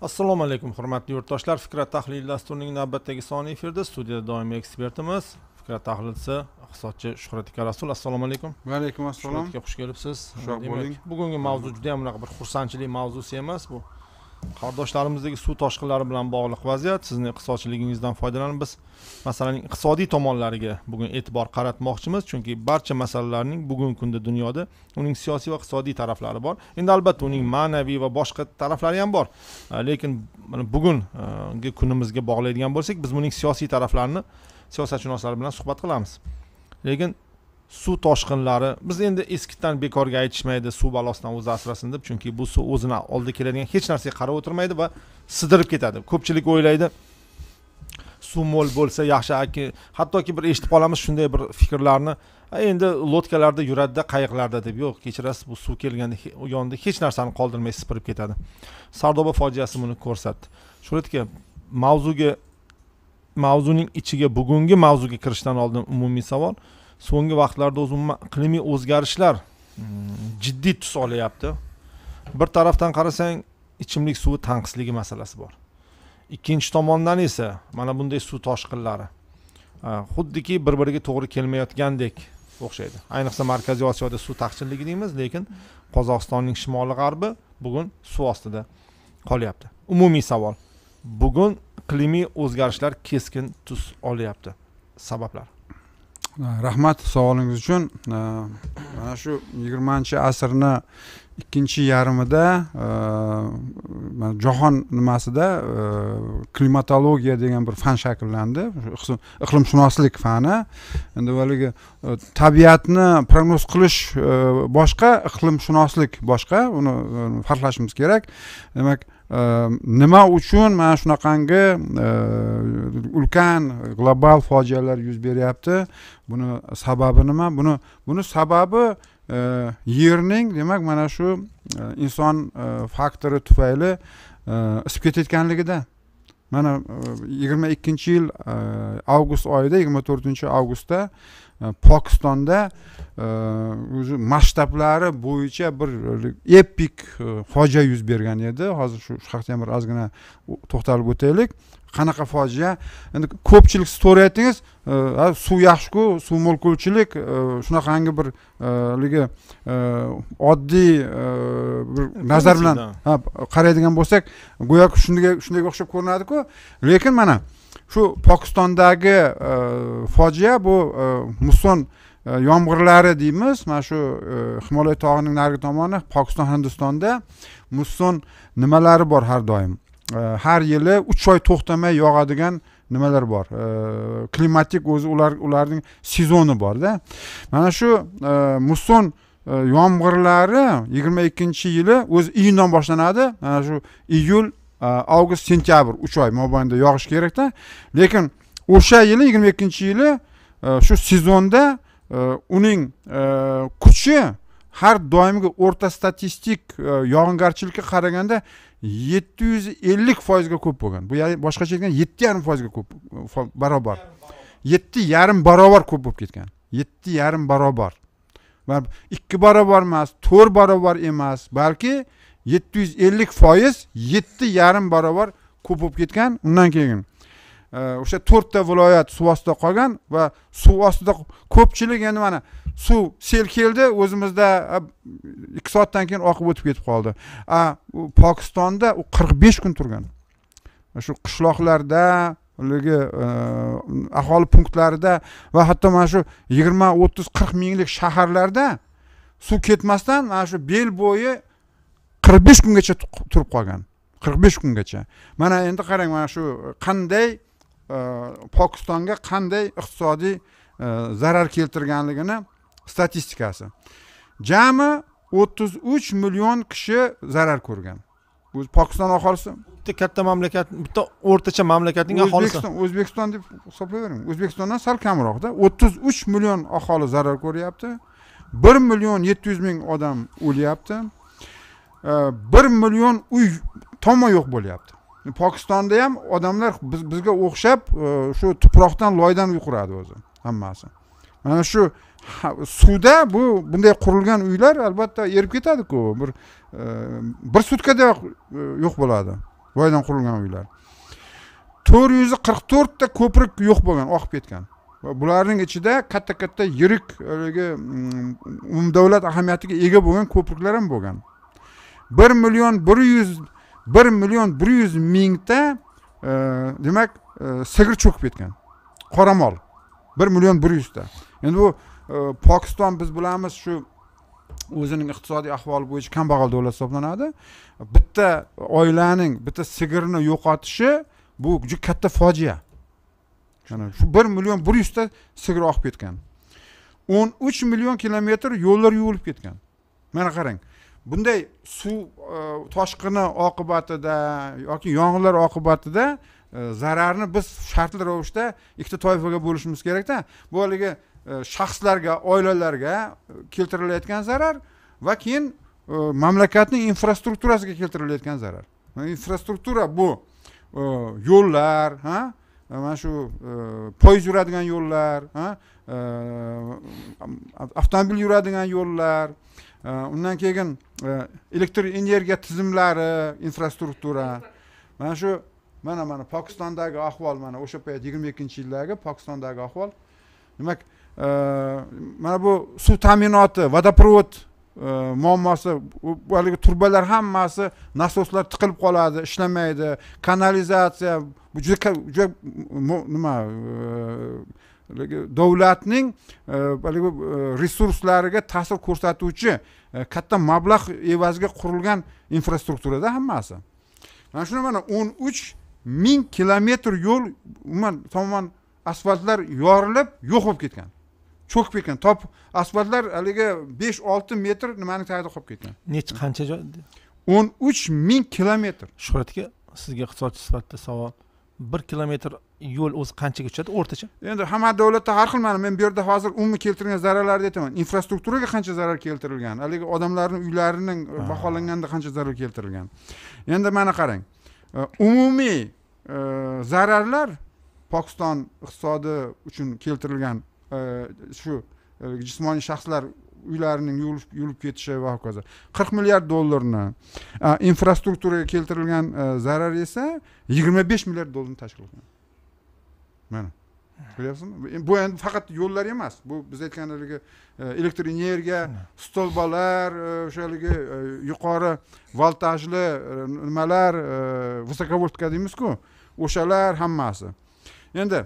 assalomu alaykum hurmatli yurtdoshlar. Fikrat tahlil dasturining navbatdagi soni efirda studiyada doimiy ekspertimiz fikrat tahlilchisi iqtisodchi shuhrat aka rasul. Assalomu alaykum. Va alaykum assalom shuhrat aka xush kelibsiz Xushvaqt bo'ling. bugungi mavzu juda ham unaqa bir xursandchilik mavzusi emas bu qardoshlarimizdagi suv toshqinlari bilan bog'liq vaziyat. Sizni iqtisodchiligingizdan foydalanib biz masalaning iqtisodiy tomonlariga bugun e'tibor qaratmoqchimiz. Chunki barcha masalalarning bugungi kunda dunyoda uning siyosiy va iqtisodiy taraflari bor. Endi albatta uning ma'naviy va boshqa taraflari ham bor. E, lekin mana bugungi e, kunimizga bog'laydigan bo'lsak biz buning siyosiy taraflarini siyosatshunoslar bilan suhbat qilamiz. Lekin suv toshqinlari. Biz endi eskidan bekorga aytishmaydi suv balosidan o'zi asrasin deb chunki bu suv o'zini oldida keladigan hech narsaga qarab o'tirmaydi va sidirib ketadi. Ko'pchilik o'ylaydi suv mo'l bo'lsa yaxshi aki hattoki bir eshitib qolamiz shunday bir fikrlarni. Endi lodkalarda yuradida qayiqlarda deb yo'q kechirasiz bu suv kelganda yonida hech narsani qoldirmay sipirib ketadi. Sardoba fojiasi buni ko'rsatdi. Shuhrat aka mavzuga mavzuning ichiga bugungi mavzuga kirishdan oldin umumiy savol. So'nggi vaqtlarda o'zi umuman iqlimiy o'zgarishlar mm, jiddiy tus olyapti. Bir tarafdan qarasang ichimlik suvi tanqisligi masalasi bor. Ikkinchi tomondan esa mana bunday suv toshqinlari xuddiki bir biriga to'g'ri kelmayotgandek o'xshaydi. Ayniqsa markaziy osiyoda suv taqchilligi deymiz lekin qozog'istonning shimoli g'arbi bugun suv ostida qolyapti. Umumiy savol bugun iqlimiy o'zgarishlar keskin tus olyapti. Sabablar? Э, rahmat savolingiz uchun. Э, mana shu yigirmanchi asrni ikkinchi yarmida э, mana jahon nimasida klimatologiya degan bir fan shakllandi. Iqlimshunoslik fani. Endi haligi e, tabiatni prognoz qilish e, boshqa iqlimshunoslik boshqa. Uni e, farqlashimiz kerak. Demak nima uchun mana shunaqangi ulkan global fojialar yuz beryapti buni sababi nima buni buni sababi yerning demak mana shu inson faktori tufayli isib ketayotganligida mana yigirma ikkinchi yil avgust oyida yigirma to'rtinchi avgustda pokistonda e, o'zi masshtablari bo'yicha bir epik e, fojia yuz bergan edi. Hozir shu haqida ham bir ozgina to'xtalib o'taylik. Qanaqa fojia? Endi ko'pchilik siz to'g'ri aytdingiz e, suv yaxshiku suv mo'lkovchilik e, shunaqangi bir e, haligi e, oddiy e, bir nazar bilan qaraydigan bo'lsak go'yoki shunga shunga o'xshab ko'rinadiku. Lekin mana shu pokistondagi e, fojia bu e, muson e, yomg'irlari deymiz. Mana shu himolay tog'ining narigi tomoni pokiston hindistonda musson nimalari bor har doim. Har yili uch oy to'xtamay yog'adigan nimalar bor. Klimatik o'zi ular ularning sezoni borda. Mana shu muson musson yomg'irlari yigirma ikkinchi yili o'zi iyundan boshlanadi. Mana shu iyul avgust sentyabr uch oy mobaynida yog'ishi kerakda lekin o'sha yili yigirma ikkinchi yili shu sezonda uning kuchi har doimgi o'rta statistik yog'ingarchilikka qaraganda yetti yuz ellik foizga ko'p bo'lgan bu ya'ni boshqacha aytganda yetti yarim foizga ko'p barobar yetti yarim barobar ko'p bo'lib ketgan yetti yarim barobar va ikki barobar emas to'rt barobar emas balki yetti yuz ellik foiz yetti yarim barobar ko'p bo'lib ketgan undan keyin o'sha to'rtta viloyat suv ostida qolgan va suv ostida ko'pchilik endi mana suv sel keldi o'zimizda e, ikki soatdan keyin oqib o'tib ketib qoldi. A u pokistonda u qirq besh kun turgan. Shu qishloqlarda haligi e, aholi punktlarida va hatto mana shu yigirma o'ttiz qirq minglik shaharlarda suv ketmasdan mana shu bel bo'yi qirq besh kungacha tu- turib qolgan. qirq besh kungacha. Mana endi qarang mana shu qanday e, pokistonga qanday iqtisodiy e, zarar keltirganligini statistikasi. Jami o'ttiz uch million kishi zarar ko'rgan. O'zi pokiston aholisi. Bitta katta mamlakat bitta o'rtacha mamlakatning aholisi. O'zbekiston o'zbekiston deb hisoblayvering o'zbekistondan sal kamroqda. o'ttiz uch million aholi zarar ko'ryapti. bir million yetti yuz ming odam o'lyapti bir million uy tomo yo'q bo'lyapti. Pokistonda ham odamlar biz, bizga o'xshab e, shu tuproqdan loydan uy quradi o'zi hammasi. Mana shu suvda bu bunday qurilgan uylar albatta erib ketadiku. Bir e, bir sutkada e, yo'q bo'ladi loydan qurilgan uylar. to'rt yuz qirq to'rtta ko'prik yo'q bo'lgan oqib ketgan. Va bularning ichida katta katta yirik haligi mm, umumdavlat ahamiyatiga ega bo'lgan ko'priklar ham bo'lgan. Bir million bir yuz bir million bir yuz mingta e, demak e, sigir cho'kib ketgan. Qoramol bir million bir yuzta. Endi bu e, pokiston biz bilamiz shu o'zining iqtisodiy ahvoli bo'yicha kambag'al davlat hisoblanadi. Bitta oilaning bitta sigirni yo'qotishi bu juda katta fojia. Mana shu bir million bir yuzta sigir oqib ketgan. o'n uch million kilometr yo'llar yuvilib ketgan. Mana qarang. Bunday suv e, toshqini oqibatida yoki yong'inlar oqibatida e, zararni biz shartli ravishda ikkita toifaga bo'lishimiz kerakda. Bu haligi e, shaxslarga oilalarga keltirilayotgan zarar va keyin mamlakatning infrastrukturasiga keltirilayotgan zarar. Infrastruktura bu. Yo'llar ha? Mana shu poyezd yuradigan yo'llar avtomobil yuradigan yo'llar undan keyin e, elektr energiya tizimlari infrastruktura. Mana shu mana mana pokistondagi ahvol mana o'sha payt yigirma ikkinchi yildagi pokistondagi ahvol. Demak e, mana bu suv ta'minoti vodoprovod e, muammosi haligi turbalar hammasi nasoslar tiqilib qoladi ishlamaydi. Kanalizatsiya bu juda juda nima davlatning e, haligi e, resurslariga ta'sir ko'rsatuvchi e, katta mablag' evaziga qurilgan infrastrukturada hammasi. Mana shuni mana o'n uch ming kilometr yo'l umuman tamoman asfaltlar yorilib yo'q bo'lib ketgan. Cho'kib ketgan. Top asfaltlar haligi besh olti metr nimani tagida qolib ketgan? Nechi qancha joy o'n uch ming kilometr. Shuhrat aka sizga iqtisodchi sifatida savol bir kilometr yo'l o'zi qanchaga tushadi o'rtacha. Endi hamma davlatda har xil mana men bu yerda hozir umumiy keltirilgan zararlarni aytaman infrastrukturaga qancha zarar keltirilgan? Haligi odamlarni uylarining baholanganda qancha zarar keltirilgan? Endi mana qarang e, umumiy e, zararlar pokiston iqtisodi uchun keltirilgan e, shu jismoniy shaxslar uylarining yuvilib ketishi va hokazo. Qirq milliard dollarni infrastrukturaga keltirilgan zarar esa yigirma besh milliard dollarni tashkil qilgan. Mana. Ko'ryapsizmi bu endi faqat yo'llar emas. Bu biz aytgan haligi elektr energiya stolbalar o'sha haligi yuqori voltajli nimalar высоковольтка deymizku? O'shalar hammasi. Endi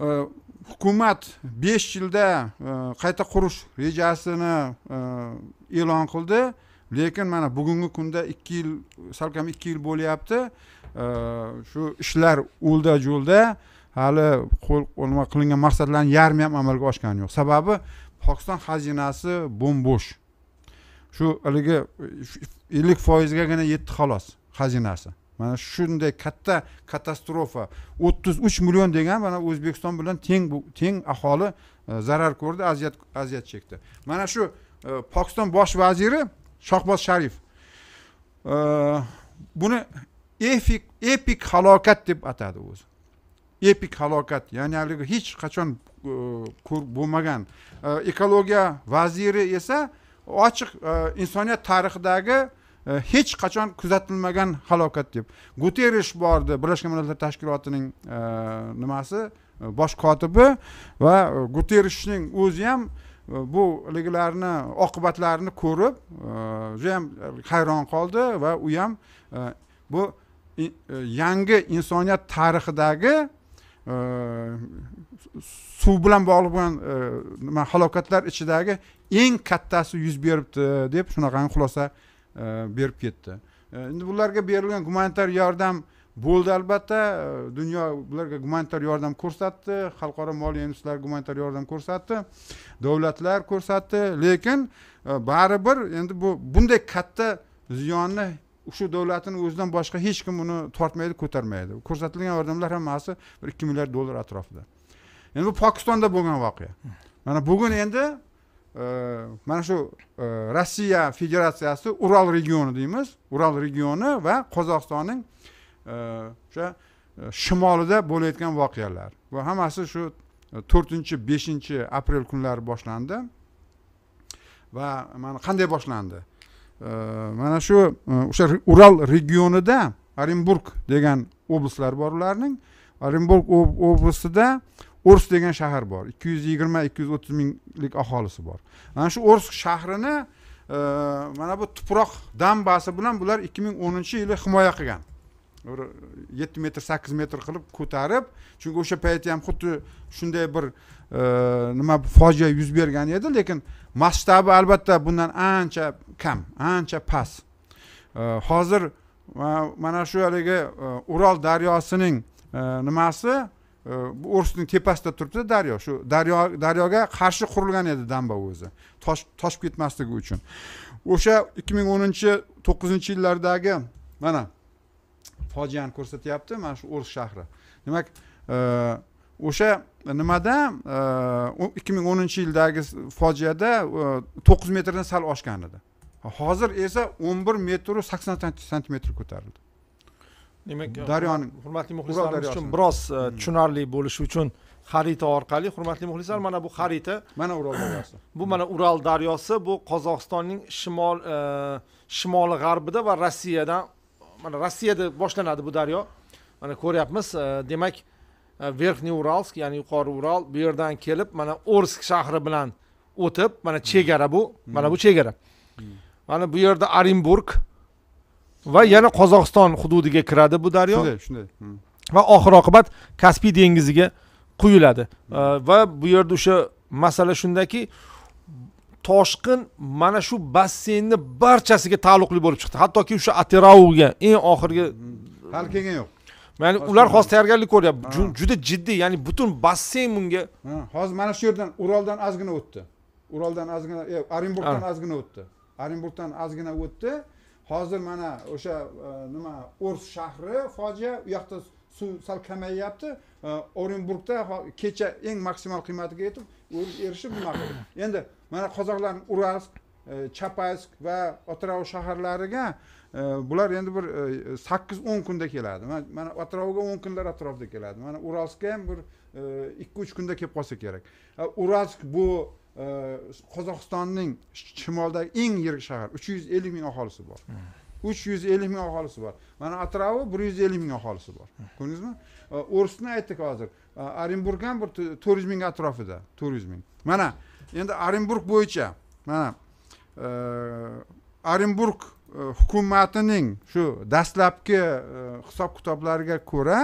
Э, hukumat besh yilda э, qayta qurish rejasini э, e'lon qildi. Lekin mana bugungi kunda ikki yil salkam ikki yil bo'lyapti. Shu ishlar o'lda jo'lda hali qo'l nima qilingan maqsadlarni yarmi ham amalga oshgani yo'q. Sababi pokiston xazinasi bo'm bo'sh shu haligi ellik foizgagina yetdi xolos xazinasi. Mana shunday katta katastrofa. o'ttiz uch million degan mana o'zbekiston bilan teng teng aholi e, zarar ko'rdi aziyat aziyat chekdi. Mana shu e, pokiston bosh vaziri shohboz sharif e, buni epik epik halokat deb atadi o'zi. Epik halokat ya'ni haligi hech qachon bo'lmagan. Ekologiya vaziri esa ochiq insoniyat tarixidagi E, hech qachon kuzatilmagan halokat deb. Guterish bordi birlashgan millatlar tashkilotining e, nimasi? E, bosh kotibi va guterishning o'zi ham bu haligilarni oqibatlarini ko'rib judayam hayron qoldi va u ham bu yangi insoniyat tarixidagi suv bilan bog'liq bo'lgan nima halokatlar ichidagi eng kattasi yuz beribdi deb shunaqangi xulosa E, berib ketdi. E, endi bularga berilgan gumanitar yordam bo'ldi albatta. E, dunyo bularga gumanitar yordam ko'rsatdi. Xalqaro moliya institutlari gumanitar yordam ko'rsatdi. Davlatlar ko'rsatdi. Lekin baribir endi bu bunday katta ziyonni shu davlatni o'zidan boshqa hech kim uni tortmaydi ko'tarmaydi. Ko'rsatilgan yordamlar hammasi bir ikki milliard dollar atrofida. Endi bu pokistonda bo'lgan voqea. Mana bugun endi Э, mana shu э, rossiya federatsiyasi ural regioni deymiz. Ural regioni va qozog'istonning e, o'sha e, shimolida bo'layotgan voqealar. Bu hammasi shu e, to'rtinchi beshinchi aprel kunlari boshlandi. Va mana qanday boshlandi? Mana shu o'sha ural regionida orenburg degan oblastlar bor ularning. Orenburg ob- oblastida ors degan shahar bor. ikki yuz yigirma ikki yuz o'ttiz minglik aholisi bor. Mana shu o'rsk shahrini e, mana bu tuproq dambasi bilan bular ikki ming o'ninchi yili himoya qilgan. Bir yetti metr sakkiz metr qilib ko'tarib chunki o'sha paytda ham xuddi shunday bir e, nima fojia yuz bergan edi lekin masshtabi albatta bundan ancha kam ancha past. E, hozir mana shu haligi ural daryosining nimasi? E, tepasida turibdi daryo shu daryo daryoga qarshi qurilgan edi damba o'zi tosh toshib ketmasligi uchun o'sha ikki ming o'ninchi to'qqizinchi yillardagi mana fojiani ko'rsatyapti mana shu o'rs shahri demak o'sha nimada ikki ming o'ninchi yildagi fojiada to'qqiz metrdan sal oshgan edi hozir esa o'n bir metru sakson santimetr ko'tarildi demak Daryoning- hurmatli muxlislarimiz uchun biroz e, tushunarli bo'lishi uchun xarita orqali hurmatli muxlislar mana bu xarita. Mana ural daryosi. Bu mana ural daryosi bu qozog'istonning shimol e, shimoli g'arbida va rossiyadan mana rossiyada boshlanadi bu daryo. Mana ko'ryapmiz demak verxniy uralsk ya'ni yuqori ural bu yerdan kelib mana orsk shahri bilan o'tib mana chegara bu mana bu chegara. Mana bu yerda orenburg va yana qozog'iston hududiga kiradi bu daryo. Shunday shunday. Va oxir oqibat kaspiy dengiziga quyiladi. Va bu yerda o'sha masala shundaki toshqin mana shu basseynni barchasiga taalluqli bo'lib chiqdi. Hattoki o'sha atirauga eng oxirgi hali kelgan yo'q. Ya'ni ular hozir tayyorgarlik ko'ryapti. Juda jiddiy ya'ni butun basseyn bunga hozir mana shu yerdan uraldan ozgina o'tdi. Uraldan ozgina e, orenburgdan ozgina o'tdi. Orenburgdan ozgina o'tdi hozir mana o'sha e, nima ors shahri fojia u yoqda suv sal kamayyapti e, orenburgda kecha eng maksimal qiymatiga yetib erishib nima qildi endi mana qozoqlarni uralsk e, chapaysk va otrov shaharlariga bular endi bir e, sakkiz o'n kunda keladi. Mana atrofiga o'n kunlar atrofida keladi. Mana uralskka ham bir e, ikki uch kunda kelib qolsa kerak. Uralsk bu qozog'istonning sh- shimolidagi eng yirik shahar uch yuz ellik ming aholisi bor. Uch yuz ellik ming aholisi bor. Mana atrofi bir yuz ellik ming aholisi bor. Ko'rdingizmi? E, o'rsni aytdik hozir. Orenburg ham bir to'rt yuz ming atrofida to'rt yuz ming. Mana endi orenburg bo'yicha mana orenburg e, hukumatining shu dastlabki e, hisob kitoblariga ko'ra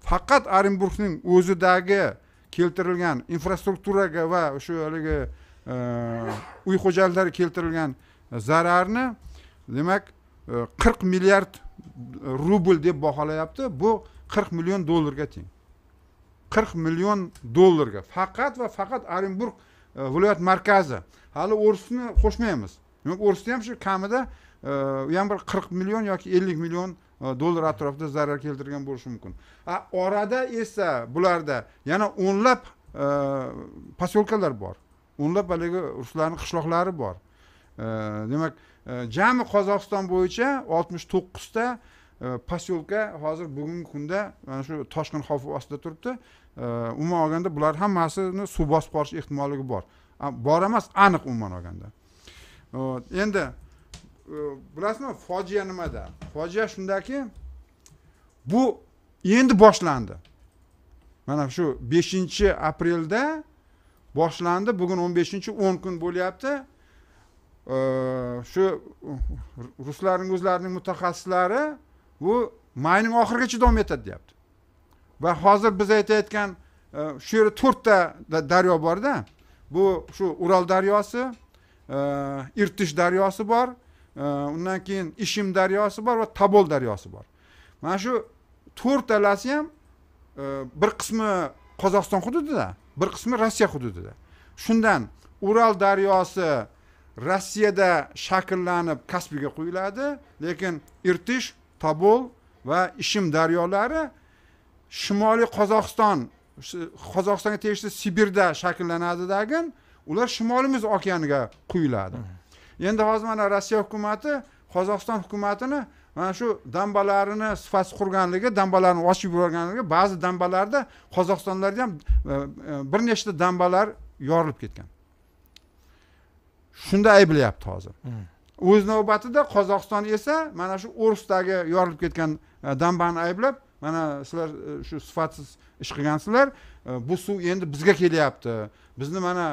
faqat orenburgning o'zidagi keltirilgan infrastrukturaga va shu haligi e, uy xo'jaliklari keltirilgan zararni demak e, qirq milliard rubl deb baholayapti. Bu qirq million dollarga teng. Qirq million dollarga faqat va faqat orenburg e, viloyat markazi. Hali o'risni qo'shmaymiz. Demak o'risni ham shu kamida e, u ham bir qirq million yoki ellik million dollar atrofida zarar keltirgan bo'lishi mumkin. A orada esa bularda yana o'nlab e, posyolkalar bor. O'nlab haligi ruslarni qishloqlari bor. E, demak e, jami qozog'iston bo'yicha oltmish to'qqizta posyolka hozir bugungi kunda mana shu toshqin xavfi ostida turibdi. Umuman olganda bular hammasini suv bosib qolish ehtimolligi bor. Bor emas aniq umuman olganda. Endi Э, bilasizmi fojia nimada? Fojia shundaki bu endi boshlandi. Mana shu beshinchi aprelda boshlandi bugun o'n beshinchi o'n kun bo'lyapti. Shu ruslarning o'zlarining mutaxassislari bu mayning oxirigacha davom etadi deyapti. Va hozir biz aytayotgan e, shu yerda to'rtta daryo borda. Bu shu ural daryosi e, irtish daryosi bor. Undan keyin ishim daryosi bor va tabol daryosi bor. Mana shu to'rtalasi ham e, bir qismi qozog'iston hududida bir qismi rossiya hududida. Shundan ural daryosi rossiyada shakllanib kaspiyga quyiladi lekin irtish tobol va ishim daryolari shimoliy qozog'iston qozog'istonga tegishli sibirda shakllanadi dagin ular shimoliy muz okeaniga quyiladi. Endi hozir mana rossiya hukumati qozog'iston hukumatini mana shu dambalarini sifatsiz qurganligi dambalarni ochib yuborganligi ba'zi dambalarda qozog'istonlarda ham e, e, bir nechta dambalar yorilib ketgan. Shunda ayblayapti hozir. O'z navbatida qozog'iston esa mana shu o'rsdagi yorilib ketgan e, dambani ayblab mana sizlar shu sifatsiz ish qilgansizlar bu suv endi bizga kelyapti. Bizni mana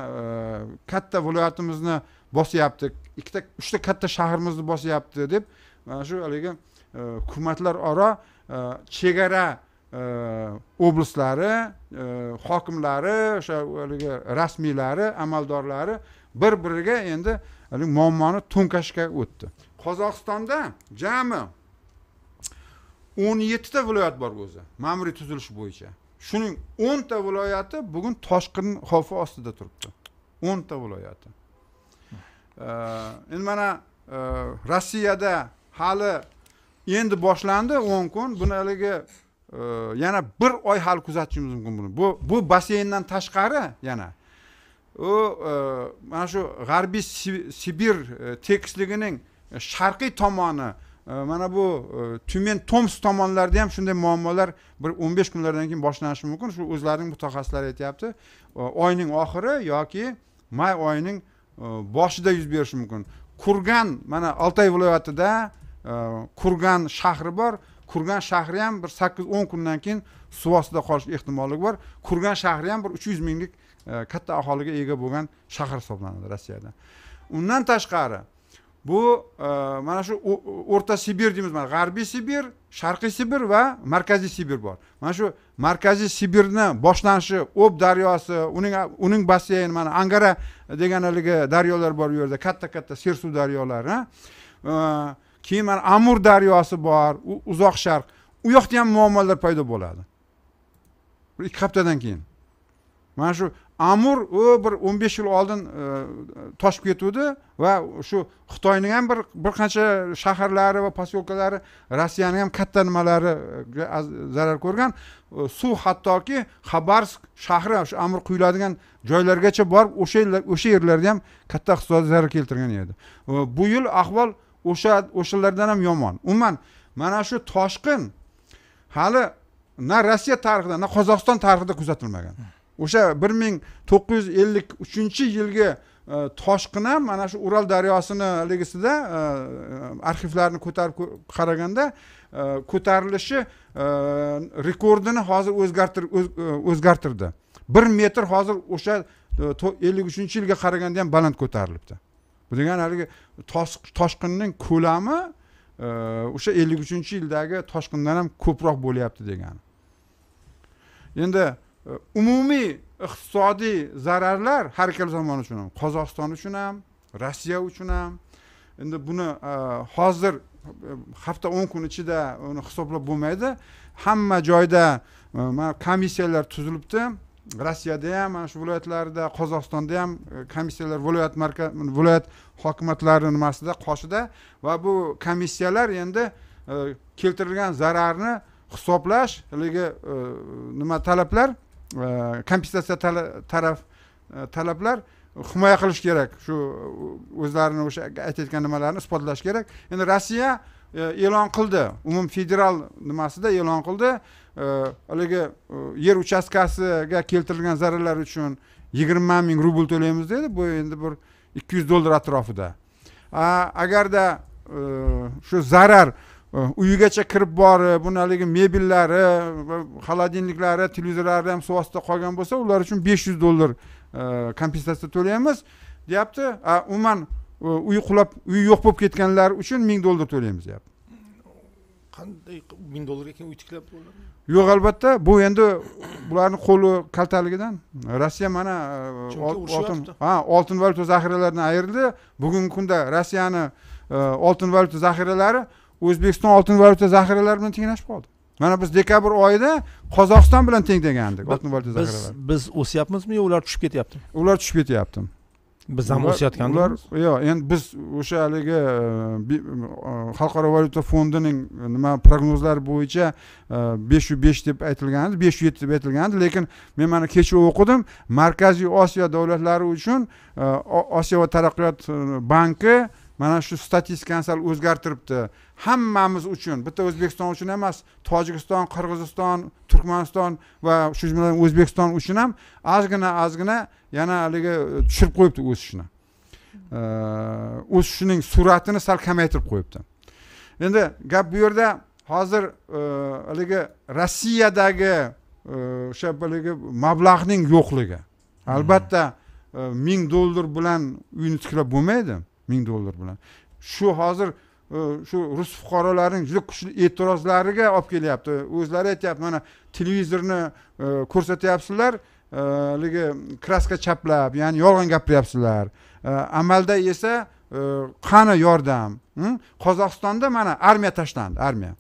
katta viloyatimizni bosyapti ikkita uchta katta shahrimizni bosyapti deb mana shu haligi e, hukumatlararo e, chegara e, oblastlari hokimlari o'sha haligi rasmiylari amaldorlari bir biriga endi haligi muammoni to'nkashga o'tdi. Qozog'istonda jami o'n yettita viloyat bor o'zi ma'muriy tuzilish bo'yicha. Shuning o'nta viloyati bugun toshqin xavfi ostida turibdi. O'nta viloyati. Endi mana rossiyada hali endi boshlandi o'n kun. Buni haligi yana bir oy hali kuzatishimiz mumkin buni. Bu bu basseyndan tashqari yana. U mana shu g'arbiy sibir tekisligining sharqiy tomoni mana bu tumen tomsk tomonlarida ham shunday muammolar bir o'n besh kunlardan keyin boshlanishi mumkin. Shu o'zlarining mutaxassislari aytyapti. Oyning oxiri yoki may oyining Э, boshida yuz berishi mumkin. Kurgan mana oltay viloyatida э, kurgan shahri bor. Kurgan shahri ham bir sakkiz o'n kundan keyin suv ostida qolish ehtimolligi bor. Kurgan shahri ham bir uch yuz minglik e, katta aholiga ega bo'lgan shahar hisoblanadi rossiyada. Undan tashqari bu e, mana shu o'rta sibir deymiz mana g'arbiy sibir sharqiy sibir va markaziy sibir bor. Mana shu markaziy sibirni boshlanishi ob daryosi uning uning basseyni mana angara degan haligi daryolar bor u yerda katta katta sersuv daryolari. Keyin mana amur daryosi bor uzoq sharq. U yoqda ham muammolar paydo bo'ladi. Bir ikki haftadan keyin. Mana shu amur u bir o'n besh yil oldin e, toshib ketuvdi va shu xitoyning ham bir bir qancha shaharlari va posyolkalari rossiyani ham katta nimalariga zarar ko'rgan. E, suv hattoki xabarsk shahri shu amur quyiladigan joylargacha borib o'sha o'sha yerlarda ham katta iqtisodiy zarar keltirgan edi. E, bu yil ahvol o'sha o'shalardan ham yomon. Umuman mana shu toshqin hali na rossiya tarixida na qozog'iston tarixida kuzatilmagan. O'sha bir ming to'qqiz yuz ellik uchinchi yilgi e, toshqin ham mana shu ural daryosini haligisida e, e, arxivlarni ko'tarib qaraganda ko'tarilishi rekordini hozir o'zgartirib o'zgartirdi. Bir metr hozir o'sha ellik uchinchi yilga qaraganda ham baland ko'tarilibdi. Bu degani haligi toshqinning ko'lami o'sha ellik uchinchi yildagi toshqindan ham ko'proq bo'lyapti degani. Endi umumiy iqtisodiy zararlar har ikkala zamon uchun ham qozog'iston uchun ham rossiya uchun ham. Endi buni e, hozir e, hafta o'n kun ichida uni hisoblab bo'lmaydi. Hamma joyda e, mana komissiyalar tuzilibdi. Rossiyada ham mana shu viloyatlarda qozog'istonda ham komissiyalar viloyat markaz viloyat hokimatlari nimasida qoshida va bu komissiyalar endi keltirilgan zararni hisoblash haligi nima talablar kompensatsiya taraf talablar himoya qilish kerak shu o'zlarini o'sha aytayotgan nimalarini isbotlash kerak endi rossiya э, e'lon qildi. Umum federal nimasida e'lon qildi. Э, haligi э, yer uchastkasiga keltirilgan zararlar uchun yigirma ming rubl to'laymiz dedi. Bu endi bir ikki yuz dollar atrofida. Agarda shu zarar uyigacha kirib borib buni haligi mebellari холодильниклari televizorlari ham suv ostida qolgan bo'lsa ular uchun besh yuz dollar kompensatsiya to'laymiz. Deyapti umuman uyi qulab uyi yo'q bo'lib ketganlar uchun ming dollar to'laymiz deyapti. Qanday ming dollarga keyin uy tiklab yo'q albatta bu endi bularni qo'li kaltaligidan. Rossiya mana oltin ha oltin valyuta zaxiralaridan ayrildi. Bugungi kunda rossiyani oltin valyuta zaxiralari o'zbekiston oltin valyuta zaxiralari bilan tenglashib qoldi. Mana biz dekabr oyida qozog'iston bilan teng degandik oltin valyuta zaxiralari. biz o'syapmizmi yo ular tushib ketyaptimi ular tushib ketyapti. Biz ham o'sayotgandimiz ular yo'q endi biz o'sha haligi e, e, xalqaro valyuta fondining nima prognozlari bo'yicha e, besh yuz besh deb aytilgandi besh yuz yetti deb aytilgandi. Lekin men mana kecha o'qidim markaziy osiyo davlatlari uchun osiyo taraqqiyot banki mana shu statistikani sal o'zgartiribdi. Hammamiz uchun bitta o'zbekiston uchun emas tojikiston qirg'iziston turkmaniston va shu jumladan o'zbekiston uchun ham ozgina ozgina yana haligi e, tushirib qo'yibdi o'sishni e, o'sishining sur'atini sal kamaytirib qo'yibdi. Endi gap bu yerda hozir e, haligi rossiyadagi o'sha haligi mablag'ning yo'qligi. Albatta ming dollar bilan uyni tiklab bo'lmaydi. Ming dollar bilan. Shu hozir shu rus fuqarolarining juda kuchli e'tirozlariga olib kelyapti. O'zlari aytyapti mana televizorni ko'rsatyapsizlar haligi kraska chaplab ya'ni yolg'on gapiryapsizlar amalda esa qani yordam qozog'istonda mana armiya tashlandi armiya.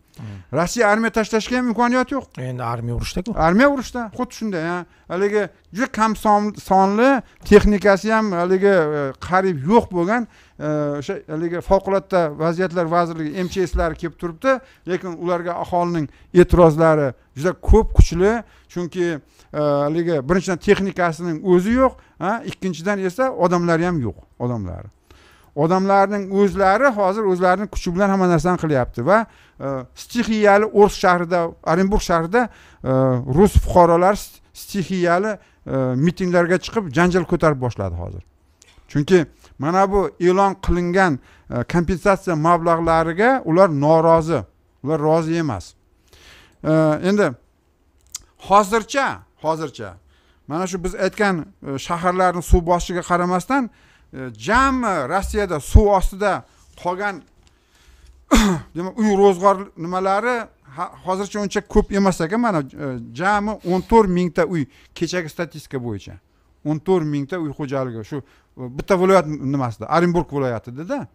Rossiya armiya tashlashga ham imkoniyati yo'q. Endi armiya urushdaku armiya urushda xuddi shunday haligi juda kam sonli texnikasi ham haligi e, qariyb yo'q bo'lgan. e, o'sha haligi favqulodda vaziyatlar vazirligi mchslari kelib turibdi. Lekin ularga aholining e'tirozlari juda ko'p kuchli. Chunki e, haligi birinchidan texnikasining o'zi yo'q ikkinchidan esa odamlari ham yo'q odamlari odamlarning o'zlari hozir o'zlarini kuchi bilan hamma narsani qilyapti va e, stixiyali o'rs shahrida orenburg shahrida e, rus fuqarolari stixiyali mitinglarga chiqib janjal ko'tarib boshladi hozir. Chunki mana bu e'lon qilingan e, kompensatsiya mablag'lariga ular norozi ular rozi emas. E, endi hozircha hozircha mana shu biz aytgan e, shaharlarni suv bosishiga qaramasdan jami rossiyada suv ostida qolgan demak uy ro'zg'or nimalari hozircha uncha ko'p emas ekan mana jami o'n to'rt mingta uy kechagi statistika bo'yicha o'n to'rt mingta uy xo'jaligi shu bitta viloyat nimasida? Orenburg viloyatidada.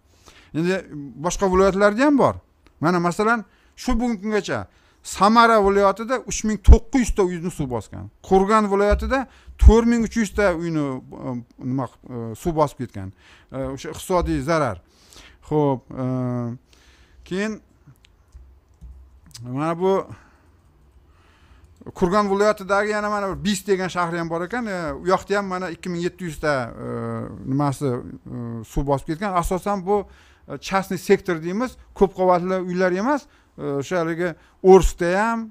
Endi boshqa viloyatlarda ham bor. Mana masalan shu bugungi kungacha samara viloyatida uch ming to'qqiz yuzta uyni suv bosgan. Qurg'on viloyatida to'rt ming uch yuzta uyni e, nima e, suv bosib ketgan. E, o'sha iqtisodiy zarar. Ho'p keyin mana bu kurgan viloyatidagi yana mana bir bis degan shahri ham bor ekan. E, u yoqda ham mana ikki ming yetti yuzta e, nimasi e, suv bosib ketgan. Asosan bu частный sektor deymiz. Ko'p qavatli uylar emas. O'sha haligi o'rsda ham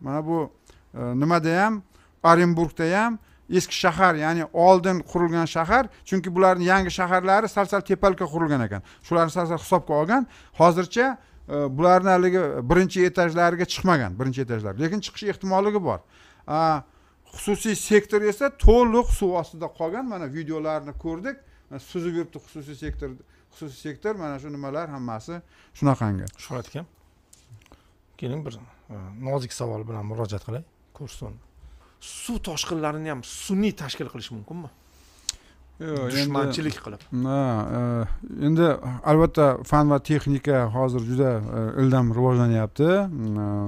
mana bu nimada ham? Orenburgda ham eski shahar ya'ni oldin qurilgan shahar. Chunki bularni yangi shaharlari sal sal tepalikka qurilgan ekan. Shularni sal sal hisobga olgan. Hozircha Э, bularni haligi birinchi etajlariga chiqmagan birinchi etajlar. Lekin chiqish ehtimolligi bor. Xususiy sektor esa to'liq suv ostida qolgan. Mana videolarni ko'rdik. Suzib yuribdi xususiy sektor xususiy sektor mana shu nimalar hammasi shunaqangi. Shuhrat aka keling bir e, nozik savol bilan murojaat qilay. Ko'rsin. Suv toshqinlarini ham sun'iy tashkil qilish mumkinmi? Dushmanchilik qilib. Ha e, endi albatta fan va texnika hozir juda e, ildam rivojlanyapti. E,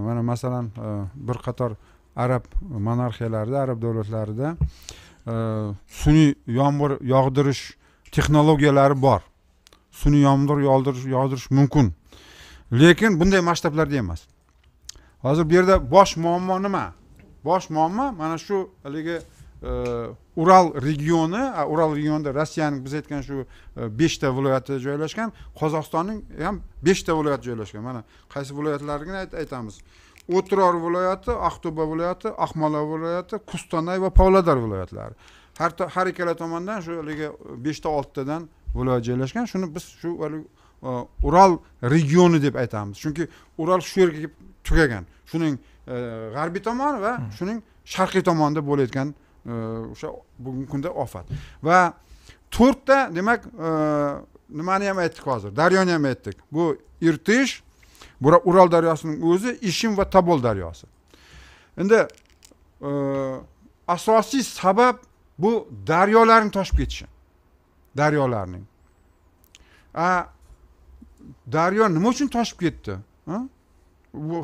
mana masalan bir qator arab monarxiyalarida arab davlatlarida sun'iy yomg'ir yog'dirish texnologiyalari bor. Sun'iy yomg'ir yog'dirish yog'dirish mumkin. Lekin bunday masshtablarda emas. Hozir bu yerda bosh muammo nima? Bosh muammo mana shu haligi e, ural regioni ural regionida rossiyaning biz aytgan shu e, beshta viloyati joylashgan qozog'istonning ham beshta viloyati joylashgan. Mana qaysi viloyatlarligini aytamiz. O'tror viloyati aqto'ba viloyati axmola viloyati kustanay va pavlodar viloyatlari. Har har ikkala tomondan shu haligi beshta oltitadan viloyat joylashgan. Shuni biz shu e, ural regioni deb aytamiz. Chunki ural shu yerga kelib tugagan. Shuning g'arbiy tomoni va hmm. shuning sharqiy tomonida bo'layotgan e, o'sha bugungi kunda ofat. Va to'rtta demak e, nimani ham aytdik hozir? Daryoni ham aytdik. Bu irtish ural daryosining o'zi ishim va tabol daryosi. Endi e, asosiy sabab bu daryolarning toshib ketishi. Daryolarning. A daryo nima uchun toshib ketdi?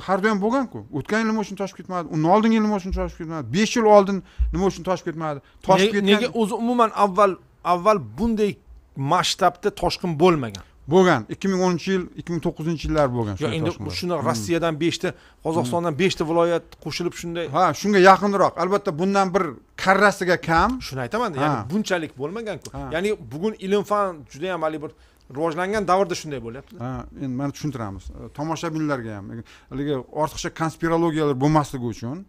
Har doim bo'lganku. O'tgan yil nima uchun toshib ketmadi? Undan oldingi yil nima uchun toshib ketmadi? Besh yil oldin nima uchun toshib ketmadi? Toshib ketgan nega o'zi umuman avval avval bunday masshtabda toshqin bo'lmagan? Bo'lgan. ikki ming o'ninchi yil ikki ming to'qqizinchi yillar bo'lgan yo'q endi shuni hmm. rossiyadan beshta qozog'istondan hmm. beshta viloyat qo'shilib shunday ha shunga yaqinroq. Albatta bundan bir karrasiga kam. Shuni aytamanda ya'ni bunchalik bo'lmaganku. Ya'ni bugun ilm fan judayam haligi bir rivojlangan davrda shunday bo'lyaptida ha endi mana tushuntiramiz. E, Tomoshabinlarga ham. Haligi ortiqcha konspirologiyalar bo'lmasligi uchun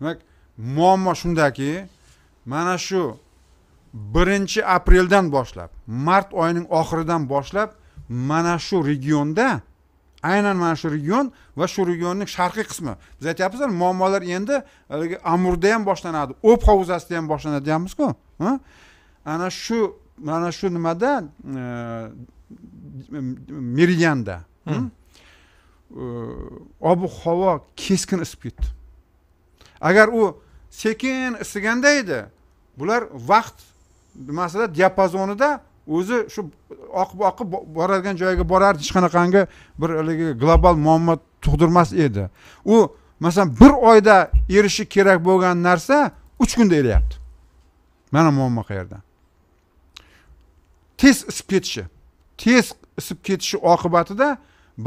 demak muammo shundaki mana shu birinchi apreldan boshlab mart oyining oxiridan boshlab mana shu regionda aynan mana shu region va shu regionning sharqiy qismi. Biz aytyapmiz muammolar endi haligi amurda ham boshlanadi ob havzasida ham boshlanadi deyapmizku ha? ana shu mana shu nimada? Meridianda Hmm. e, ob havo keskin isib ketdi. Agar u sekin isiganda edi bular vaqt nimasida diapazonida o'zi shu oqib oqib bo- boradigan joyiga borardi hech qanaqangi bir haligi global muammo tug'dirmas edi. U masalan bir oyda erishi kerak bo'lgan narsa uch kunda eryapti mana muammo qayerda tez isib ketishi. Tez isib ketishi oqibatida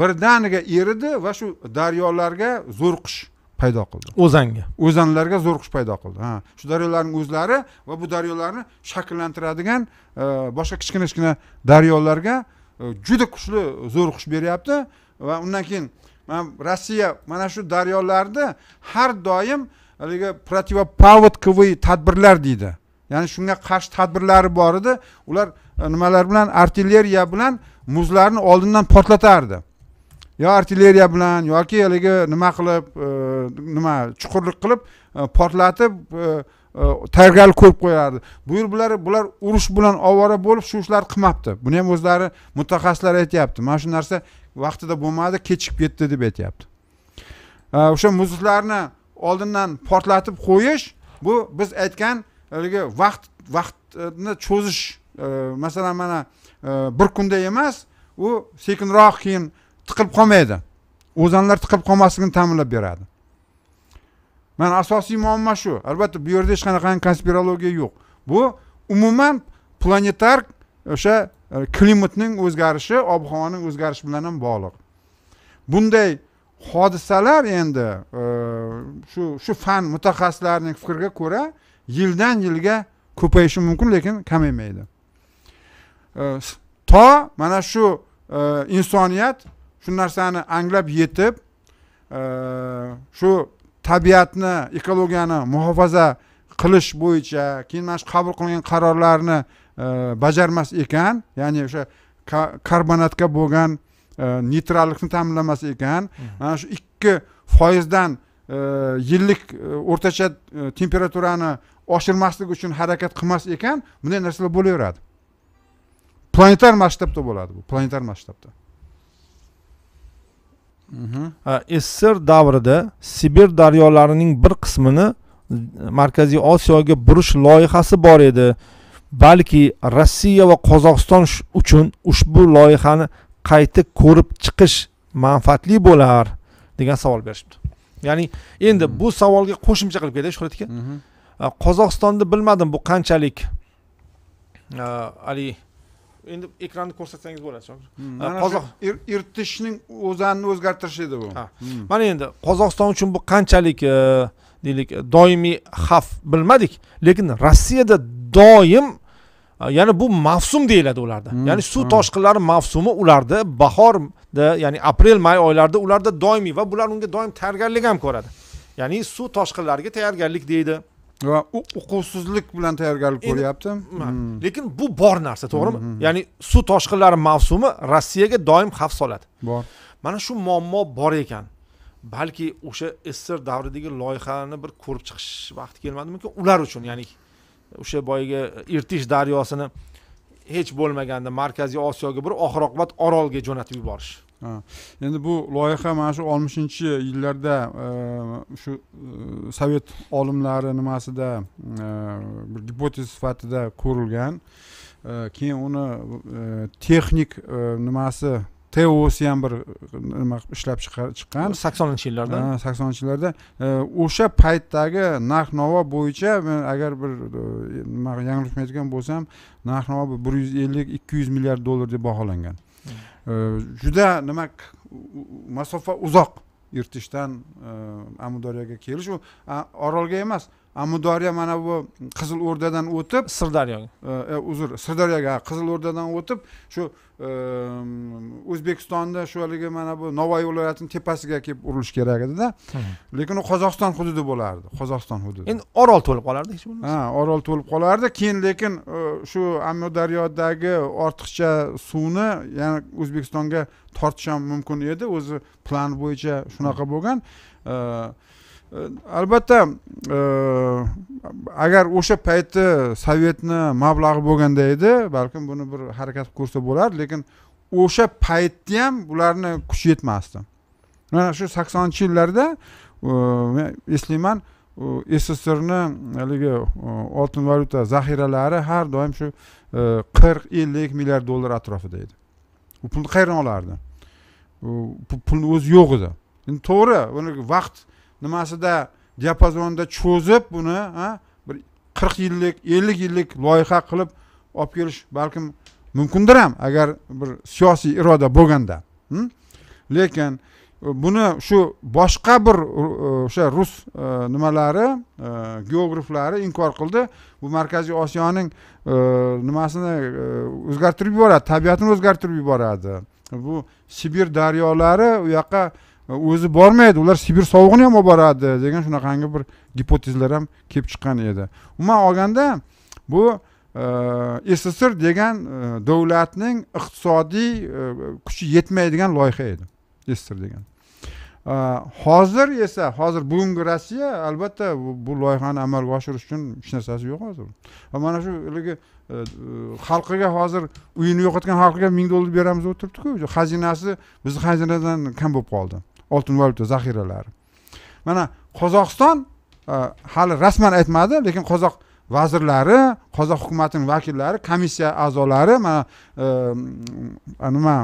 birdaniga eridi va shu daryolarga zo'riqish paydo qildi. O'zanga. O'zanlarga zo'riqish paydo qildi. Ha shu daryolarning o'zlari va bu daryolarni shakllantiradigan e, boshqa kichkina kichkina daryolarga e, juda kuchli zo'riqish beryapti va undan keyin mana rossiya mana shu daryolarni har doim haligi protivopavодковый tadbirlar deydi ya'ni shunga qarshi tadbirlari bor edi. Ular e, nimalar bilan? Artilleriya bilan muzlarni oldindan portlatardi. Yo artilleriya bilan yoki haligi nima qilib e, nima chuqurlik qilib e, portlatib tayyorgarlik ko'rib qo'yardi. Bu yil bular bular urush bilan ovora bo'lib shu ishlarni qilmabdi. Buni ham o'zlari mutaxassislar aytyapti. Mana shu narsa vaqtida bo'lmadi kechikib ketdi deb aytyapti. O'sha muzlarni oldindan portlatib qo'yish bu biz aytgan haligi vaqt vaqtni cho'zish e, masalan mana e, bir kunda emas u sekinroq keyin tiqilib qolmaydi. O'zanlar tiqilib qolmasligini ta'minlab beradi. Mana asosiy muammo shu. Albatta bu yerda hech qanaqangi konspirologiya yo'q. Bu umuman planetar o'sha e, klimatning o'zgarishi ob havoning o'zgarishi bilan ham bog'liq. Bunday hodisalar endi shu shu fan mutaxassislarining fikriga ko'ra yildan yilga ko'payishi mumkin lekin kamaymaydi to mana shu e, insoniyat shu narsani anglab yetib e, shu tabiatni ekologiyani muhofaza qilish bo'yicha keyin mana shu qabul qilingan qarorlarni e, bajarmas ekan ya'ni o'sha ka- karbonatga bo'lgan neytrallikni ta'minlamas ekan. Mana shu ikki foizdan yillik o'rtacha temperaturani oshirmaslik uchun harakat qilmas ekan bunday narsalar bo'laveradi. Planetar masshtabda bo'ladi bu planetar masshtabda. Mhm. Sssr davrida sibir daryolarining bir qismini markaziy osiyoga burish loyihasi bor edi. Balki rossiya va qozog'iston uchun ushbu loyihani qayta ko'rib chiqish manfaatli bo'lar degan savol berishibdi. Ya'ni endi bu savolga qo'shimcha qilib ketay shuhrat aka qozog'istonda bilmadim bu qanchalik. Haligi endi ekranni ko'rsatsangiz bo'ladi. Shokir mana qozoq- shu ir- irtishning o'zanini o'zgartirish edi bu. Ha. Mm. mana endi qozog'iston uchun bu qanchalik deylik doimiy xavf bilmadik lekin rossiyada doim ya'ni bu mavsum deyiladi ularda. Hmm, ya'ni suv hmm. toshqinlari mavsumi ularda bahorda ya'ni aprel may oylarida ularda doimiy va bular unga doim tayyorgarlik ham ko'radi. Ya'ni suv toshqinlariga tayyorgarlik deydi va u- uquvsizlik bilan tayyorgarlik ko'ryapti Ma- Mm. lekin bu bor narsa to'g'rimi? Hmm, hmm. ya'ni suv toshqinlari mavsumi rossiyaga doim xavf soladi. Bor. Mana shu muammo bor ekan. Balki o'sha sssr davridagi loyihani bir ko'rib chiqish vaqti kelmadimikin ular uchun ya'ni o'sha boyagi irtish daryosini hech bo'lmaganda markaziy osiyoga bir oxir oqibat orolga jo'natib yuborish endi bu loyiha mana shu oltmishinchi yillarda e, shu e, sovet olimlari nimasida e, bir gipotez sifatida ko'rilgan. E, keyin uni e, texnik e, nimasi teosi ham bir e, nima ishlab chiqar- chiqqan. Saksoninchi yillarda. Saksoninchi yillarda. E, o'sha paytdagi narx navo bo'yicha men agar bir e, nima yanglishmaydigan bo'lsam narx navo bir yuz ellik ikki yuz milliard dollar deb baholangan. E, juda nima masofa uzoq irtishdan e, amudaryoga kelish u orolga emas. Amudaryo mana bu qizil o'rdadan o'tib sirdaryoga e, uzr sirdaryoga qizil o'rdadan o'tib shu e, o'zbekistonda shu haligi mana bu navoiy viloyatini tepasiga kelib urilishi kerak edida. Lekin u qozog'iston hududi bo'lardi qozog'iston hududi. Endi orol to'lib qolardi hech bo'lmasa. Ha orol to'lib qolardi keyin lekin e, shu amudaryodagi ortiqcha suvni yana o'zbekistonga tortish ham mumkin edi. O'zi plan bo'yicha shunaqa bo'lgan. E, e, Э, albatta agar э, o'sha payti sovetni mablag'i bo'lganda edi balkim buni bir harakat ko'rsa bo'lardi lekin o'sha paytda ham bularni kuchi yetmasdi. Mana shu saksoninchi yillarda men eslayman sssrni haligi oltin valyuta zaxiralari har doim shu e, qirq ellik milliard dollar atrofida edi. U pulni qayerdan olardi? Pulni o'zi yo'q edi. Endi to'g'ri buni vaqt nimasida diapazonda cho'zib buni bir qirq yillik ellik yillik loyiha qilib olib kelish balkim mumkindir ham agar bir siyosiy iroda bo'lganda hm? lekin e, buni shu boshqa bir e, o'sha rus e, nimalari geograflari inkor qildi. Bu markaziy osiyoning nimasini o'zgartirib yuboradi tabiatini o'zgartirib yuboradi. Bu sibir daryolari u yoqqa o'zi bormaydi. Ular sibir sovug'ini ham olib boradi degan shunaqangi bir gipotezlar ham kelib chiqqan edi. Umuman olganda bu e, sssr degan e, davlatning iqtisodiy e, kuchi yetmaydigan loyiha edi. Sssr degan. Hozir esa hozir bugungi rossiya albatta bu loyihani amalga oshirish uchun hech narsasi yo'q hozir. Va mana shu haligi xalqiga hozir uyini yo'qotgan xalqiga ming dollar beramiz deb o'tiribdiku. Xazinasi bizni xazinadan kam bo'lib qoldi. Oltin valyuta zaxiralari. Mana qozog'iston e, hali rasman aytmadi lekin qozoq vazirlari qozoq hukumatining vakillari komissiya a'zolari mana e, nima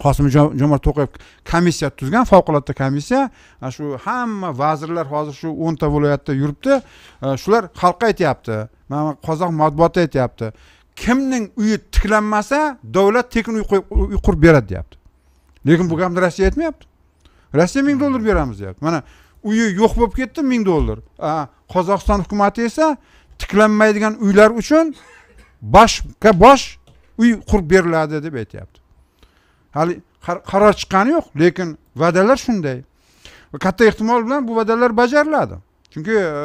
qosim jo'mart to'qayev komissiya tuzgan favqulodda komissiya shu hamma vazirlar hozir shu o'nta viloyatda yuribdi. E, shular xalqqa aytyapti mana qozoq matbuoti aytyapti. Kimning uyi tiklanmasa davlat tekin uy qurib beradi deyapti. Lekin bu gapni rossiya aytmayapti. Rossiya ming dollar beramiz deyapti. Mana uyi yo'q bo'lib ketdi ming dollar. Qozog'iston hukumati esa tiklanmaydigan uylar uchun boshga bosh uy qurib beriladi deb aytyapti. Hali qaror chiqqani yo'q lekin va'dalar shunday. Katta ehtimol bilan bu va'dalar bajariladi. Chunki e,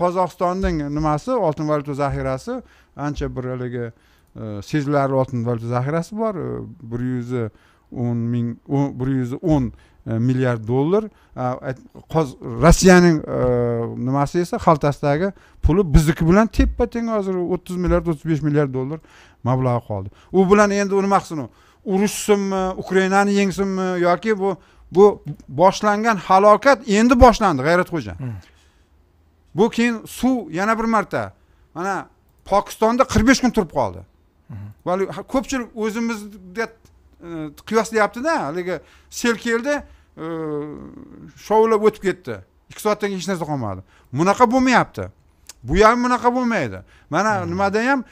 qozog'istonning nimasi? Oltin valyuta zaxirasi. Ancha bir haligi e, sezilarli oltin valyuta zaxirasi bor. E, bir yuz o'n ming bir yuz o'n E, milliard dollar rossiyaning e, nimasi esa xaltasidagi puli bizniki bilan teppa teng hozir o'ttiz milliard o'ttiz besh milliard dollar mablag'i qoldi u bilan endi u nima qilsin u urushsinmi ukrainani yengsinmi yoki bu bu boshlangan halokat endi boshlandi g'ayratxo'ja hmm. bu keyin suv yana bir marta mana pokistonda qirq besh kun turib qoldi hmm. ko'pchilik o'zimizga e, qiyoslayaptida haligi sel keldi shovulab o'tib ketdi ikki soatdan keyin hech narsa qolmadi. Bunaqa bo'lmayapti. Bu ham bunaqa bo'lmaydi. Mana hmm. nimada ham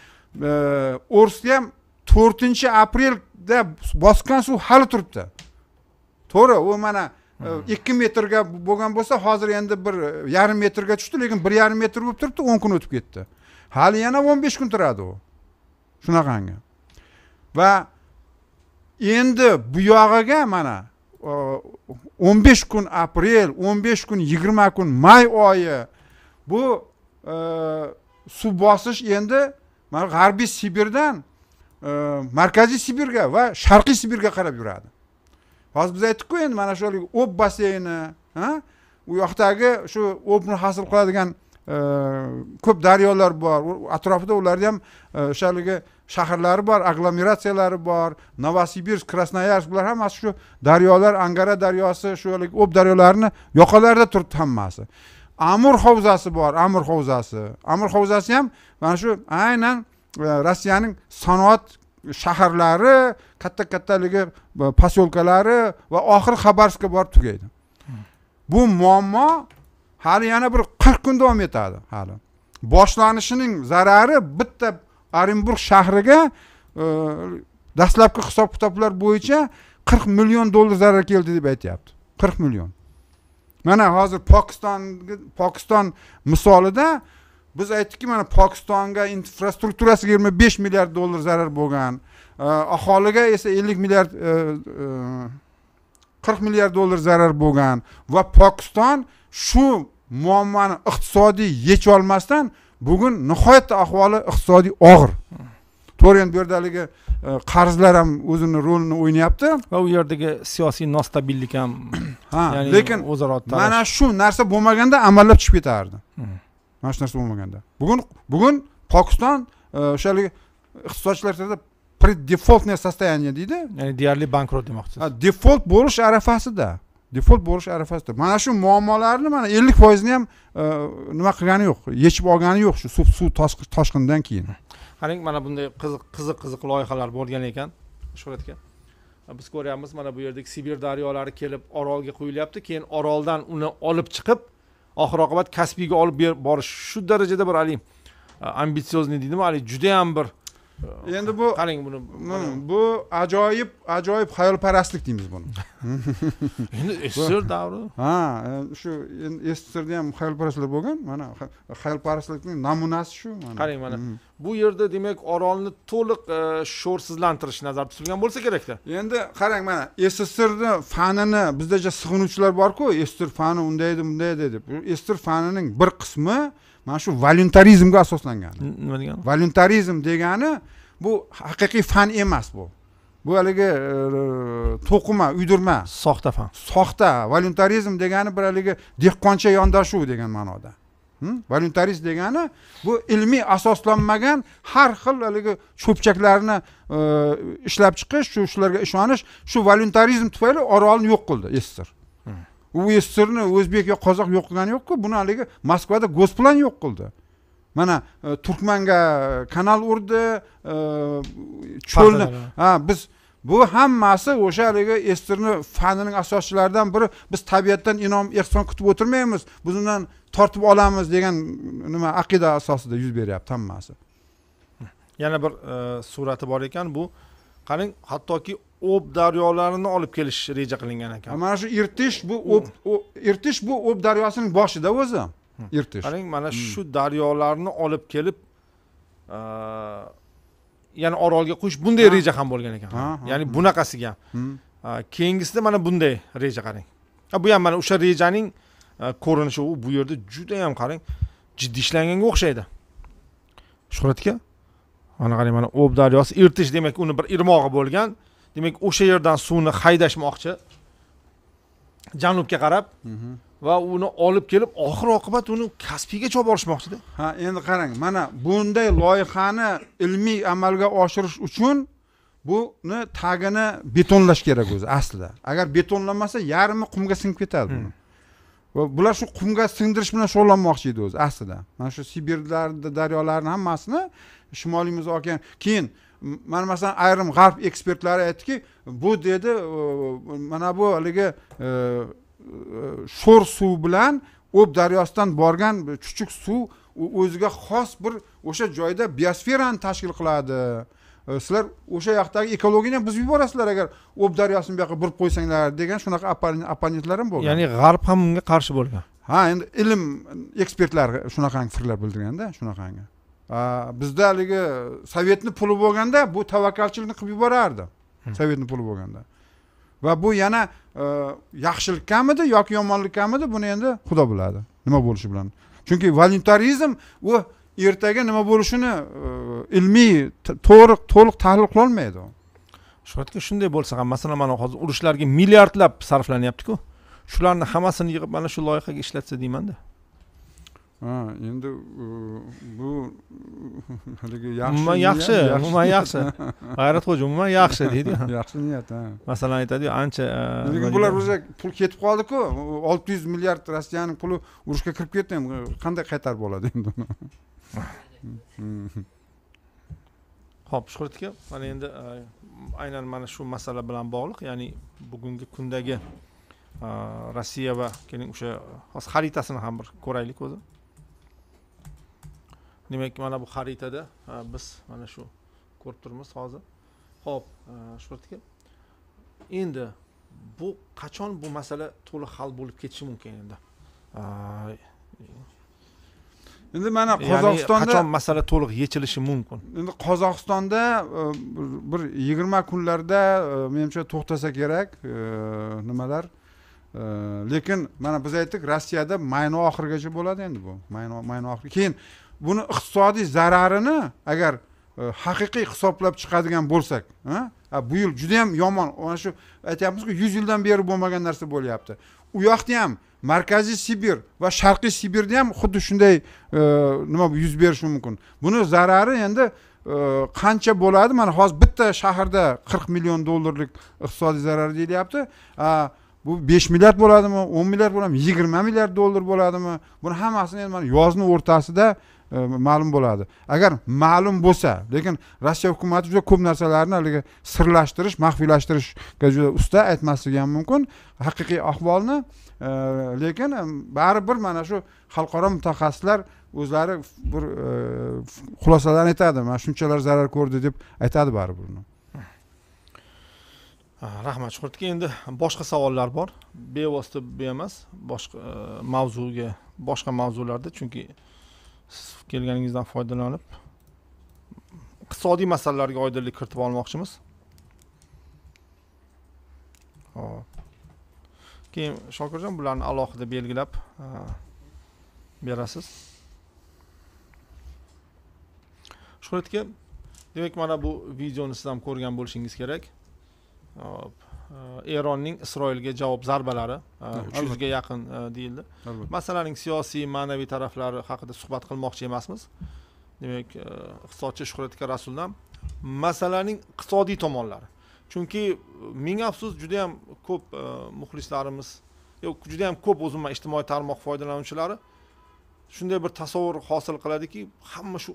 o'rsda ham to'rtinchi aprelda bosgan suv hali turibdi. To'g'ri u mana hmm. ikki metrga bo'lgan bo'lsa hozir endi bir yarim metrga tushdi lekin bir yarim metr bo'lib turibdi o'n kun o'tib ketdi. Hali yana o'n besh kun turadi u. Shunaqangi. Va endi bu yog'iga mana o'n besh kun aprel o'n besh kun yigirma kun may oyi. Bu e, suv bosish endi mana g'arbiy sibirdan e, markaziy sibirga va sharqiy sibirga qarab yuradi. Hozir biz aytdikku endi mana shu ob basseyni u yoqdagi shu obni hosil qiladigan e, ko'p daryolar bor. Atrofida ularni ham e, o'sha haligi shaharlari bor aglomeratsiyalari bor novosibirsk krasnoyarsk bular hammasi shu daryolar angara daryosi shu ob daryolarini yoqalarida turibdi hammasi. Amur hovzasi bor amur hovzasi. Amur hovzasi ham mana shu aynan e, rossiyaning sanoat shaharlari katta kattaligi e, posyolkalari va oxiri xabarovskka borib tugaydi. Bu muammo hali yana bir qirq kun davom etadi hali. Boshlanishining zarari bitta orenburg shahriga e, dastlabki hisob kitoblar bo'yicha qirq million dollar zarar keldi deb aytyapti. Qirq million. Mana hozir pokistonga pokiston misolida biz aytdikki mana pokistonga infrastrukturasiga yigirma besh milliard dollar zarar bo'lgan e, aholiga esa ellik milliard e, e, qirq milliard dollar zarar bo'lgan va pokiston shu muammoni iqtisodiy yecholmasdan bugun nihoyatda ahvoli iqtisodiy og'ir. To'g'ri endi bu yerda haligi qarzlar ham o'zini rolini o'ynayapti. Va u yerdagi siyosiy nostabillik ham ha ya'ni lekin o'zaro mana shu narsa bo'lmaganda amallab chiqib ketardi. Hmm. mana shu narsa bo'lmaganda. Bugun bugun pokiston e, o'sha haligi iqtisodchilar aytadi преддефолтное состояние deydi. Ya'ni deyarli bankrot demoqchisiz. Ha, defolt bo'lish arafasida defolt bo'lish arafasida. Mana shu muammolarni mana ellik foizini ham e, nima qilgani yo'q yechib olgani yo'q shu suv suv toshqinidan keyin. Qarang mana bunday qiziq qiziq qiziq loyihalar bo'lgan ekan. Shuhrat aka biz ko'ryapmiz mana bu yerdagi sibir daryolari kelib orolga quyilyapti keyin oroldan uni olib chiqib oxir oqibat kaspiyga olib borish. Shu darajada bir haligi e, ambitsiozniy deydimi haligi judayam bir endi bu qarang buni Hmm, bu ajoyib ajoyib xayolparastlik deymiz buni. Endi sssr davri. Ha e, shu endi sssrda ham xayolparastlar bo'lgan mana xa- xayolparastlikning namunasi shu qarang mana. Mhm. bu yerda demak orolni to'liq e, sho'rsizlantirish nazarda tutilgan bo'lsa kerakda. Endi qarang mana sssrni fanini bizdacha sig'inuvchilar borku sssr fani unday edi bunday edi deb sssr fanining bir qismi mana shu voluntarizmga asoslangan. Nima degani? Voluntarizm degani bu haqiqiy fan emas bu. Bu haligi e, to'qima uydirma. Soxta fan. Soxta. Voluntarizm degani bir haligi dehqoncha yondashuv degan ma'noda. Hm? voluntarizm degani bu ilmiy asoslanmagan har xil haligi cho'pchaklarni e, ishlab chiqish shu shularga ishonish shu voluntarizm tufayli orolni yo'q qildi sssr U sssrni o'zbek yo qozoq yo'q qilgani yo'qku. Buni haligi moskvada gosplan yo'q qildi. Mana e, turkmanga kanal urdi e, cho'lni ha biz bu hammasi o'sha haligi sssrni fanining asoschilaridan biri. Biz tabiatdan inom ehson kutib o'tirmaymiz. Biz undan tortib olamiz degan nima aqida asosida yuz beryapti hammasi. Yana bir e, surati bor ekan. Bu qarang hattoki ob daryolarini olib kelish reja qilingan ekan. Mana shu irtish bu Ob- irtish bu ob daryosining boshida o'zi. Irtish. Qarang mana shu daryolarni olib kelib yana orolga quyish bunday reja ham bo'lgan ekan. Ya'ni bunaqasiga. Hmm. Keyingisida mana bunday reja qarang. Bu ham mana o'sha rejaning ko'rinishi u bu yerda judayam qarang jiddiy ishlanganga o'xshaydi. Shuhrat aka mana qarang mana ob daryosi irtish demak uni bir irmog'i bo'lgan. Demak o'sha yerdan suvni haydashmoqchi. Janubga qarab Mhm. va uni olib kelib oxir oqibat uni kaspiygacha olib borishmoqchida ha endi qarang mana bunday loyihani ilmiy amalga oshirish uchun buni tagini betonlash kerak o'zi aslida. Agar betonlanmasa yarmi qumga singib ketadi buni. Va bular shu qumga singdirish bilan shug'ullanmoqchi edi o'zi aslida. Mana shu sibirlar daryolarni hammasini shimoliy muz okean keyin mana masalan ayrim g'arb ekspertlari aytdiki bu dedi e, mana bu haligi e, e, sho'r suv bilan o'b daryosidan borgan chuchuk suv o'ziga xos bir o'sha joyda biosferani tashkil qiladi. Sizlar o'sha yoqdagi ekologiyani ham buzib yuborasizlar agar o'b daryosini bu yoqqa burib qo'ysanglar degan shunaqa opponentlar ham bo'lgan. Ya'ni g'arb ham bunga qarshi bo'lgan. Ha endi ilm ekspertlari shunaqangi fikrlar bildirganda shunaqangi bizda haligi sovetni puli bo'lganda bu tavakkalchilikni qilib yuborardi. Sovetni puli bo'lganda. Va bu yana e, yaxshilikkamidi yoki yomonlikkamidi buni endi xudo biladi. Nima bo'lishi bilan. Chunki voluntarizm u ertaga nima bo'lishini e, ilmiy to'g'ri to'liq tahlil qilolmaydi u. Shuhrat aka shunday bo'lsa ham masalan mana hozir urushlarga milliardlab sarflanyaptiku. Shularni hammasini yig'ib mana shu loyihaga ishlatsa deymanda ha endi bu haligi yaxshi umuman yaxshi umuman yaxshi. G'ayratxo'ja umuman yaxshi deydi. Yaxshi niyat ha. Masalan aytadiyu ancha e, lekin bular o'zi pul ketib qoldiku olti yuz milliard rossiyaning puli urushga kirib ketdi endi qanday qaytarib bo'ladi endi uni? Ho'p shuhrat aka mana endi e, aynan mana shu masala bilan bog'liq ya'ni bugungi kundagi e, rossiya va keling o'sha hozir xaritasini ham bir ko'raylik o'zi demak mana bu xaritada biz mana shu ko'rib turibmiz hozir. Ho'p e, aka endi bu qachon bu masala to'liq hal bo'lib ketishi mumkin endi? Endi mana qozog'istonda qachon masala to'liq yechilishi mumkin? Endi qozog'istonda e, bir- yigirma kunlarda e, menimcha to'xtasa kerak nimalar? Lekin mana biz aytdik rossiyada mayni oxirigacha bo'ladi endi bu. Mayni mayni oxiri keyin buni iqtisodiy zararini agar e, haqiqiy hisoblab chiqadigan bo'lsak bu yil juda yam yomon. Mana shu aytyapmizku yuz yildan beri bo'lmagan narsa bo'lyapti. U yoqda ham markaziy sibir va sharqiy sibirda ham xuddi shunday e, nima yuz berishi mumkin. Buni zarari endi e, qancha bo'ladi? Mana hozir bitta shaharda qirq million dollarlik iqtisodiy zarar deyilyapti bu besh milliard bo'ladimi o'n milliard bo'ladimi yigirma milliard dollar bo'ladimi? Buni hammasini endi mana yozni o'rtasida ma'lum bo'ladi. Agar ma'lum bo'lsa lekin rossiya hukumati juda ko'p narsalarni haligi sirlashtirish maxfiylashtirishga juda usta aytmasligi ham mumkin. Haqiqiy ahvolni lekin baribir mana shu xalqaro mutaxassislar o'zlari bir xulosalarni aytadi. Mana shunchalar zarar ko'rdi deb aytadi baribir uni ah, rahmat shuhratga. Endi boshqa savollar bor. Bevosita bu emas boshqa mavzuga boshqa mavzularda chunki siz kelganingizdan foydalanib iqtisodiy masalalarga oydinlik kiritib olmoqchimiz. Hop keyin shokirjon bularni alohida belgilab e, berasiz berasiz. Aka demak mana bu videoni siz ham ko'rgan bo'lishingiz kerak. Hop. Eronning isroilga javob zarbalari e, uch yuzga yaqin e, deyildi. Masalaning siyosiy ma'naviy taraflari haqida suhbat qilmoqchi emasmiz. Demak e, iqtisodchi shuhratga rasuldan. Masalaning iqtisodiy tomonlari. Chunki ming afsus juda yam ko'p muxlislarimiz yo'q juda yam ko'p o'zim ijtimoiy tarmoq foydalanuvchilari shunday bir tasavvur hosil qiladiki hamma shu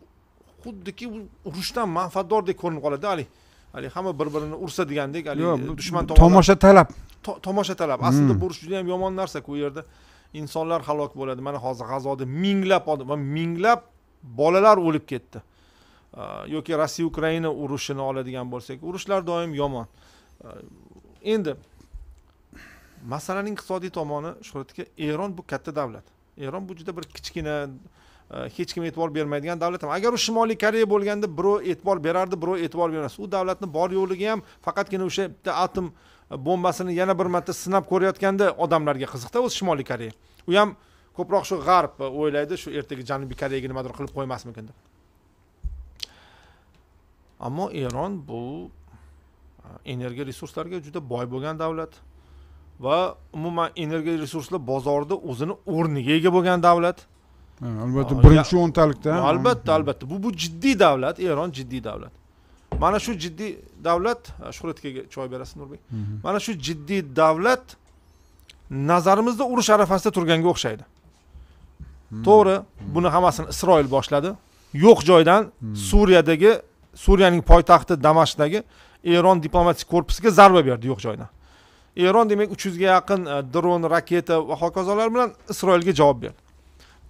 xuddiki urushdan manfaatdordek ko'rinib qoladi haligi haligi hamma bir birini ursa degandek haligi dushman bu tomonlar tomosha talab. To- tomosha talab. Aslida Hmm. bu urush juda yam yomon narsaku u yerda. Insonlar halok bo'ladi. Mana hozir g'azoda minglab odam va minglab bolalar o'lib ketdi. Yoki rossiya ukraina urushini oladigan bo'lsak urushlar doim yomon. Endi masalaning iqtisodiy tomoni shuhratga eron bu katta davlat. Eron bu juda bir kichkina Э, hech kim e'tibor bermaydigan davlat ham. Agar u shimoliy koreya bo'lganda birov e'tibor berardi birov e'tibor bermas. U davlatni bor yo'qligi ham faqatgina o'sha bitta atom e, bombasini yana bir marta sinab ko'rayotganda odamlarga qiziqda o'zi shimoliy koreya. U ham ko'proq shu g'arb e, o'ylaydi shu ertaga janubiy koreyaga nimadir qilib qo'ymasmikin deb. Ammo eron bu e, energiya resurslariga juda boy bo'lgan davlat va umuman energiya resurslar bozorida o'zini o'rniga ega bo'lgan davlat. Albatta birinchi o'ntalikda albatta albatta. Bu bu jiddiy davlat eron jiddiy davlat. Mana shu jiddiy davlat shuhratkaga choy berasiz nurbek. Mana shu jiddiy davlat nazarimizda urush arafasida turganga o'xshaydi. To'g'ri buni hammasini isroil boshladi. Yo'q joydan suriyadagi suriyaning poytaxti damashqdagi eron diplomatik korpusiga zarba berdi yo'q joydan. Eron demak uch yuzga yaqin e, dron raketa va hokazolar bilan isroilga javob berdi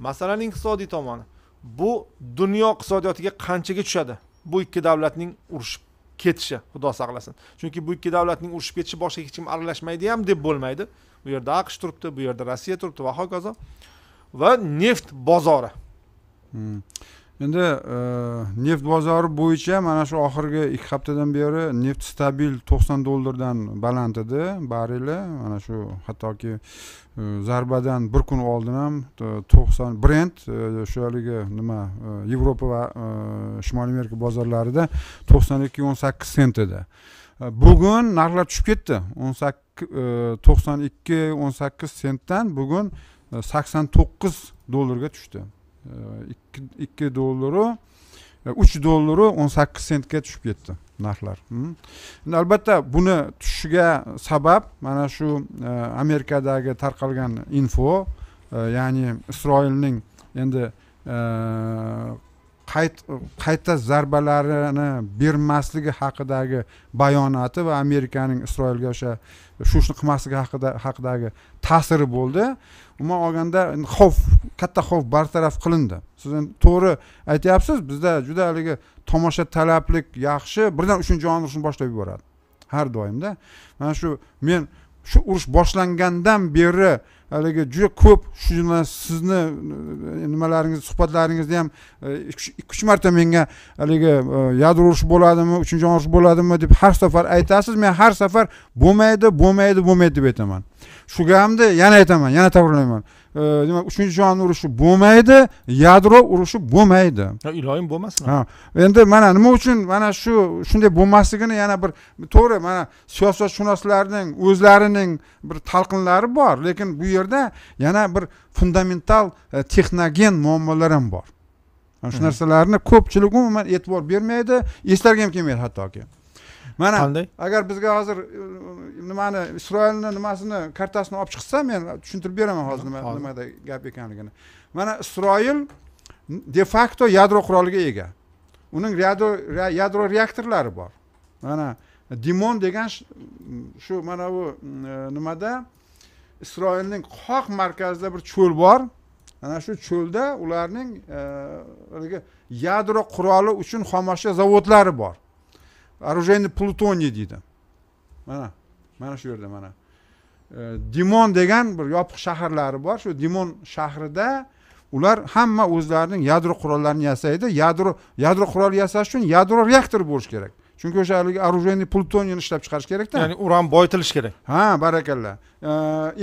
masalaning iqtisodiy tomoni. Bu dunyo iqtisodiyotiga qanchaga tushadi? Bu ikki davlatning urushib ketishi xudo saqlasin. Chunki bu ikki davlatning urushib ketishi boshqa hech kim aralashmaydi ham deb bo'lmaydi. Bu yerda aqsh turibdi bu yerda rossiya turibdi va hokazo. Va neft bozori. Hmm. Endi e, neft bozori bo'yicha mana shu oxirgi ikki haftadan beri neft stabil to'qson dollardan baland edi barreli mana shu hattoki e, zarbadan bir kun oldin ham to- to'qson brent e, haligi nima e, yevropa va e, shimoliy amerika bozorlarida to'qson ikki o'n sakkiz sent edi. E, bugun narxlar tushib ketdi. O'n sakkiz e, to'qson ikki o'n sakkiz sentdan bugun e, sakson to'qqiz dollarga tushdi. Ikki ikki dollaru e, uch dollaru o'n sakkiz sentga tushib ketdi narxlar. Endi albatta buni tushishiga sabab mana shu e, amerikadagi tarqalgan info e, ya'ni isroilning endi qayt qayta zarbalarini bermasligi haqidagi bayonoti va amerikaning isroilga o'sha shu ishni qilmasligi haqida haqidagi ta'siri bo'ldi. Umuman olganda xavf katta xavf bartaraf qilindi. Siz endi to'g'ri aytyapsiz bizda juda haligi tomosha talablik yaxshi birdan uchinchi jahon urushini boshlab yuboradi har doimda. Mana shu men shu urush boshlangandan beri haligi juda ko'p shu jumladan sizni e, nimalaringiz suhbatlaringizda ham e, ikki ikki uch marta menga haligi e, yadro urushi bo'ladimi uchinchi jahon urushi bo'ladimi deb har safar aytasiz men har safar bo'lmaydi bo'lmaydi bo'lmaydi deb aytaman. Shu gapimni yana aytaman yana takrorlayman. Demak uchinchi jahon urushi bo'lmaydi yadro urushi bo'lmaydi Ha, iloyim bo'lmasin ha. endi mana nima uchun mana shu shunday bo'lmasligini yana bir to'g'ri mana siyosatshunoslarning o'zlarining bir talqinlari bor lekin bu yerda yana bir fundamental e, texnogen muammolar ham bor shu narsalarni ko'pchilik umuman e'tibor bermaydi. Eslarga ham kelmaydi hattoki mana qanday? agar bizga hozir e, nimani isroilni nimasini kartasini olib chiqsa men tushuntirib beraman hozir nima nimada gap ekanligini. Mana isroil de facto yadro quroliga ega. Uning yadro yadro reaktorlari bor. Mana dimon degan sh- shu mana bu e, nimada isroilning qoq markazida bir cho'l bor. Ana shu cho'lda ularning e, haligi yadro quroli uchun xomashyo zavodlari bor оружейный plutoniy deydi. Mana mana shu yerda mana. Dimon degan bir yopiq shaharlari bor. Shu dimon shahrida ular hamma o'zlarining yadro qurollarini yasaydi. Yadro yadro qurol yasash uchun yadro reaktor bo'lishi kerak. Chunki o'sha haligi оружейный plutoniyni ishlab chiqarish kerakda. Ya'ni uran boyitilishi kerak. Ha barakalla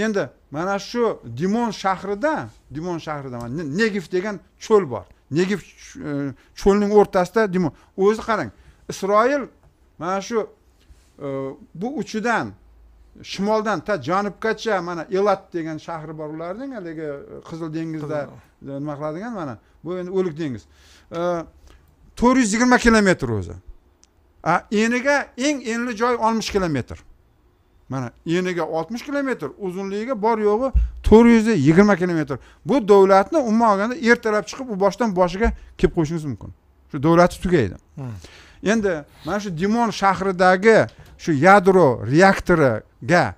endi mana shu dimon shahrida dimon shahrida mana Ne- negiv degan cho'l bor. Negiv ch- e, cho'lning o'rtasida dimon. O'zi qarang isroil mana shu e, bu uchidan shimoldan ta janubgacha mana elat degan shahri bor ularning haligi e, qizil dengizda nima qiladigan mana bu endi o'lik dengiz. To'rt yuz yigirma kilometr o'zi. A eniga eng enli joy oltmish kilometr. Mana eniga oltmish kilometr uzunligiga bor yo'g'i to'rt yuz yigirma kilometr. Bu davlatni umuman olganda ertalab chiqib u boshdan boshiga kelib qo'yishingiz mumkin. Shu davlati tugaydi. Hmm. Endi mana shu dimon shahridagi shu yadro reaktoriga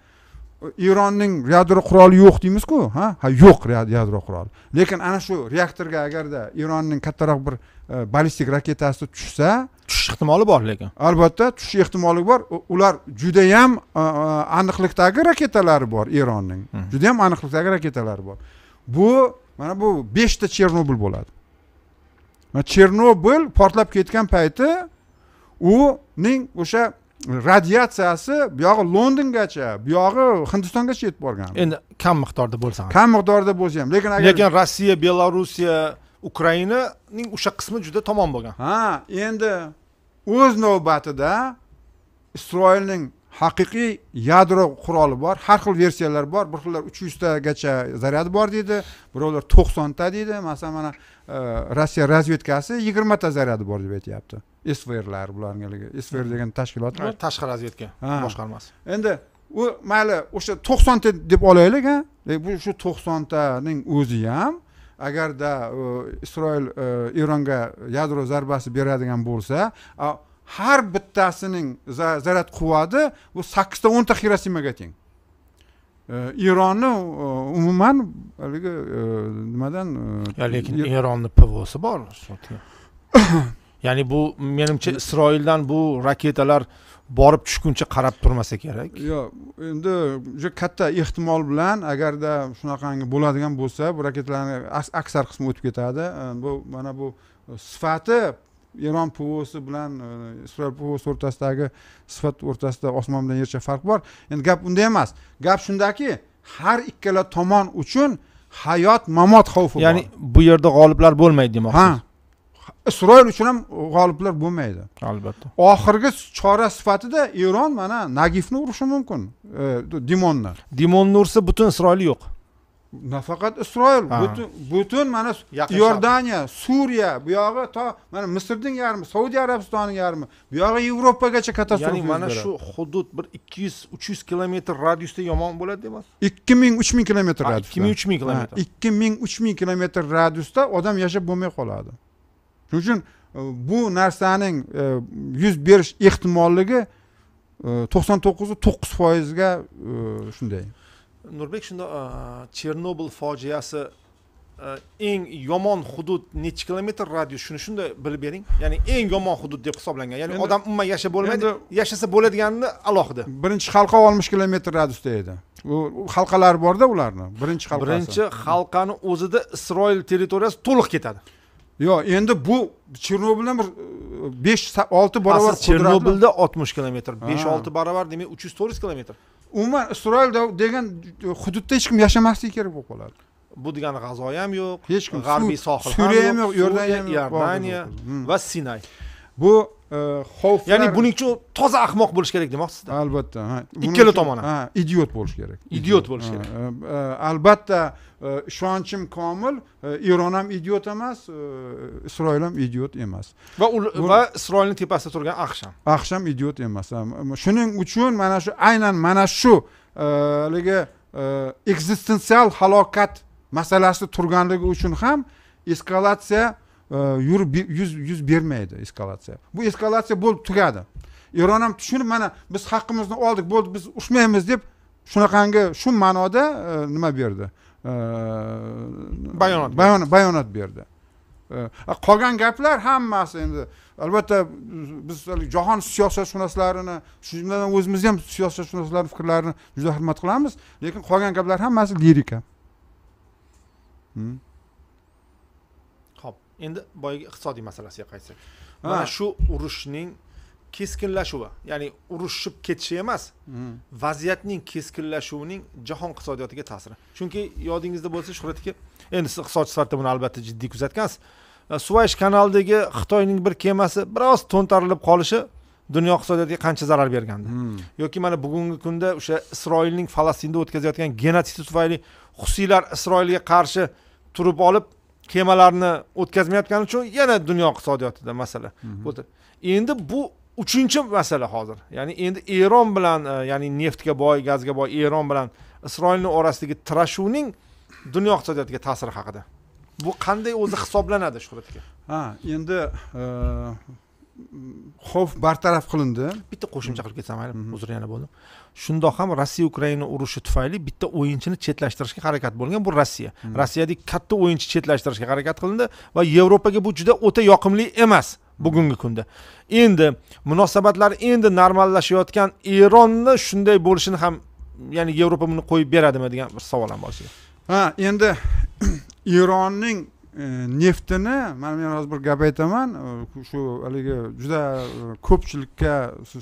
eronning yadro quroli yo'q deymizku ha? Ha yo'q ya- yadro quroli. Lekin ana shu reaktorga agarda eronning kattaroq bir e, ballistik raketasi tushsa tushish ehtimoli bor lekin. albatta tushish ehtimoli bor. Ular judayam e, e, aniqlikdagi raketalari bor eronning. Mhm. judayam aniqlikdagi raketalari bor. Bu mana bu beshta chernobil bo'ladi. Chernobil portlab ketgan payti uning o'sha radiatsiyasi buyog'i londongacha buyog'i hindistongacha yetib borgan. Endi kam miqdorda bo'lsa ham kam miqdorda bo'lsa ham lekin agar lekin rossiya belorussiya ukrainaning o'sha qismi juda tomon bo'lgan. Ha endi o'z navbatida isroilning haqiqiy yadro quroli bor har xil versiyalar bor. Bir xillar uch yuztagacha zaryadi bor deydi birovlar to'qsonta deydi. Masalan mana e, rossiya razvedkasi yigirmata zaryadi bor deb aytyapti svrlar haligi. Svr degan tashkilot bor. Tashqi razvedka boshqarmasi endi u mayli o'sha to'qsonta deb olaylik a bu shu to'qsontaning o'zi ham agarda isroil eronga yadro zarbasi beradigan bo'lsa har bittasining za- zaryad quvvati bu sakkizta o'nta xirosimaga teng. Eronni umuman haligi e, nimadan e, lekin Er- eronni pvosi bor ya'ni bu menimcha isroildan bu raketalar borib tushguncha qarab turmasa kerak. Yo'q endi juda katta ehtimol bilan agarda shunaqangi bo'ladigan bo'lsa bu raketalarni aks- aksar qismi o'tib ketadi. Bu mana bu sifati eron pvosi bilan e, isroil pvosi o'rtasidagi sifat o'rtasida osmon bilan yercha farq bor. Endi gap unda emas. Gap shundaki har ikkala tomon uchun hayot mamot xavfi ya'ni bor bu yerda g'oliblar bo'lmaydi ha demoqchisiz isroil uchun ham g'oliblar bo'lmaydi. Albatta. Oxirgi chora sifatida eron mana nagifni urishi mumkin e, dimonni. Dimonni ursa butun isroil yo'q. Nafaqat isroil butun butun mana iordaniya suriya bu yog'i to mana misrning yarmi saudiya arabistonining yarmi bu yog'i yevropagacha katastrofa ya'ni mana shu hudud bir ikki yuz uch yuz kilometr radiusda yomon bo'ladi demoqsiz ikki ming uch ming kilometr radiusda. ikki ming uch ming kilometr. Ikki ming uch ming kilometr radiusda odam yashab bo'lmay qoladi shuning uchun e, bu narsaning e, yuz berish ehtimolligi e, to'qson to'qqiz to'qqiz foizga shunday. Nurbek shunda chernobil fojiasi eng yomon hudud nechi kilometr radius? Shuni shunday bilib bering. Ya'ni eng yomon hudud deb hisoblangan. Ya'ni odam umuman yashab bo'lmaydi. yashasa bo'ladiganini alohida. Birinchi halqa oltmish kilometr radiusda edi. U halqalari borda ularni birinchi halqasi birinchi halqani o'zida isroil territoriyasi to'liq ketadi yo'q endi bu chernobildan bir e, besh olti barobar chernobilda oltmish kilometr besh olti barobar demak uch yuz to'rt yuz kilometr. Umuman isroil de- degan hududda hech kim yashamasligi kerak bo'lib qoladi. Bu degani g'azo ham yo'q hech kim. g'arbiy sohil suriya ham yo'q iordaniya ham yo'q iordaniya Hmm. va sinay. Bu e, xavflar ya'ni buning uchun toza ahmoq bo'lish kerak demoqchisizda albatta ha. Ikkala uchun- tomon ham. ha idiot bo'lish kerak Idiot bo'lish kerak. albatta ishonchim komil eron ham idiot emas isroil ham idiot emas va va isroilni tepasida turgan aqsh ham aqsh ham idiot emas shuning uchun mana shu aynan mana shu haligi ekzistensial halokat masalasi turganligi uchun ham eskalatsiya yurib yuz yuz bermaydi eskalatsiya bu eskalatsiya bo'lib tugadi eron ham tushunib mana biz haqqimizni oldik bo'ldi biz urushmaymiz deb shunaqangi shu ma'noda nima berdi Bayonot bayonot bayonot berdi qolgan gaplar hammasi endi albatta biz jahon siyosatshunoslarini shu jumladan o'zimizni ham siyosatshunoslarni fikrlarini juda hurmat qilamiz lekin qolgan gaplar hammasi lirika endi boyagi iqtisodiy masalasiga qaytsak. Mana shu urushning keskinlashuvi ya'ni urushib ketishi emas Hmm. vaziyatning keskinlashuvining jahon iqtisodiyotiga ta'siri. Chunki yodingizda bo'lsa shuhrat aka endi siz iqtisodchi sifatida buni albatta jiddiy kuzatgansiz. E, suvaysh kanalidagi xitoyning bir kemasi biroz to'ntarilib qolishi dunyo iqtisodiyotiga qancha zarar bergandi. Hmm. yoki mana bugungi kunda o'sha isroilning falastinda o'tkazayotgan genotsid tufayli husiylar isroilga qarshi turib olib kemalarni o'tkazmayotgani uchun yana dunyo iqtisodiyotida masala bo'ldi. Endi bu uchinchi masala hozir. Ya'ni endi eron bilan e, ya'ni neftga boy gazga boy eron bilan isroilni orasidagi tirashuvning dunyo iqtisodiyotiga ta'siri haqida. Bu qanday o'zi hisoblanadi shuhrat aka ha endi e, xavf bartaraf qilindi. Bitta qo'shimcha qilib ketsam mayli Mhm. uzr yana bo'ldim shundoq ham rossiya ukraina urushi tufayli bitta o'yinchini chetlashtirishga harakat bo'lgan bu rossiya. Mhm. rossiyadagi katta o'yinchi chetlashtirishga harakat qilindi va yevropaga bu juda o'ta yoqimli emas bugungi kunda. Endi munosabatlar endi normallashayotgan eronni shunday bo'lishini ham ya'ni yevropa buni qo'yib beradimi degan bir savol ham bor ichida ha endi eronning e, neftini man men hozir bir gap aytaman e, shu haligi juda e, ko'pchilikka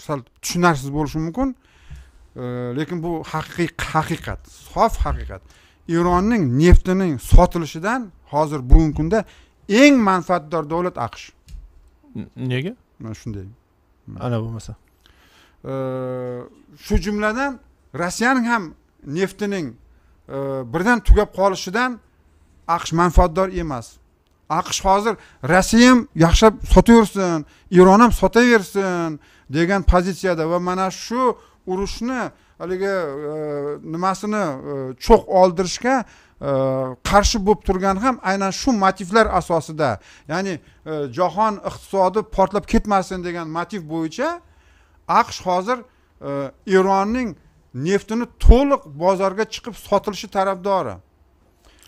sal tushunarsiz bo'lishi mumkin lekin bu haqiqiy haqiqat sof haqiqat. Eronning neftining sotilishidan hozir bugungi kunda eng manfaatdor davlat aqsh. Nega? Mana shunday. Ana bo'lmasa. Shu jumladan rossiyaning ham neftining e, birdan tugab qolishidan aqsh manfaatdor emas. Aqsh hozir rossiya ham yaxshilab sotaversin eron ham sotaversin degan pozitsiyada va mana shu urushni haligi e, nimasini e, cho'q oldirishga e, qarshi bo'lib turgani ham aynan shu motivlar asosida. Ya'ni jahon iqtisodi portlab ketmasin degan motiv bo'yicha aqsh hozir eronning neftini to'liq bozorga chiqib sotilishi tarafdori.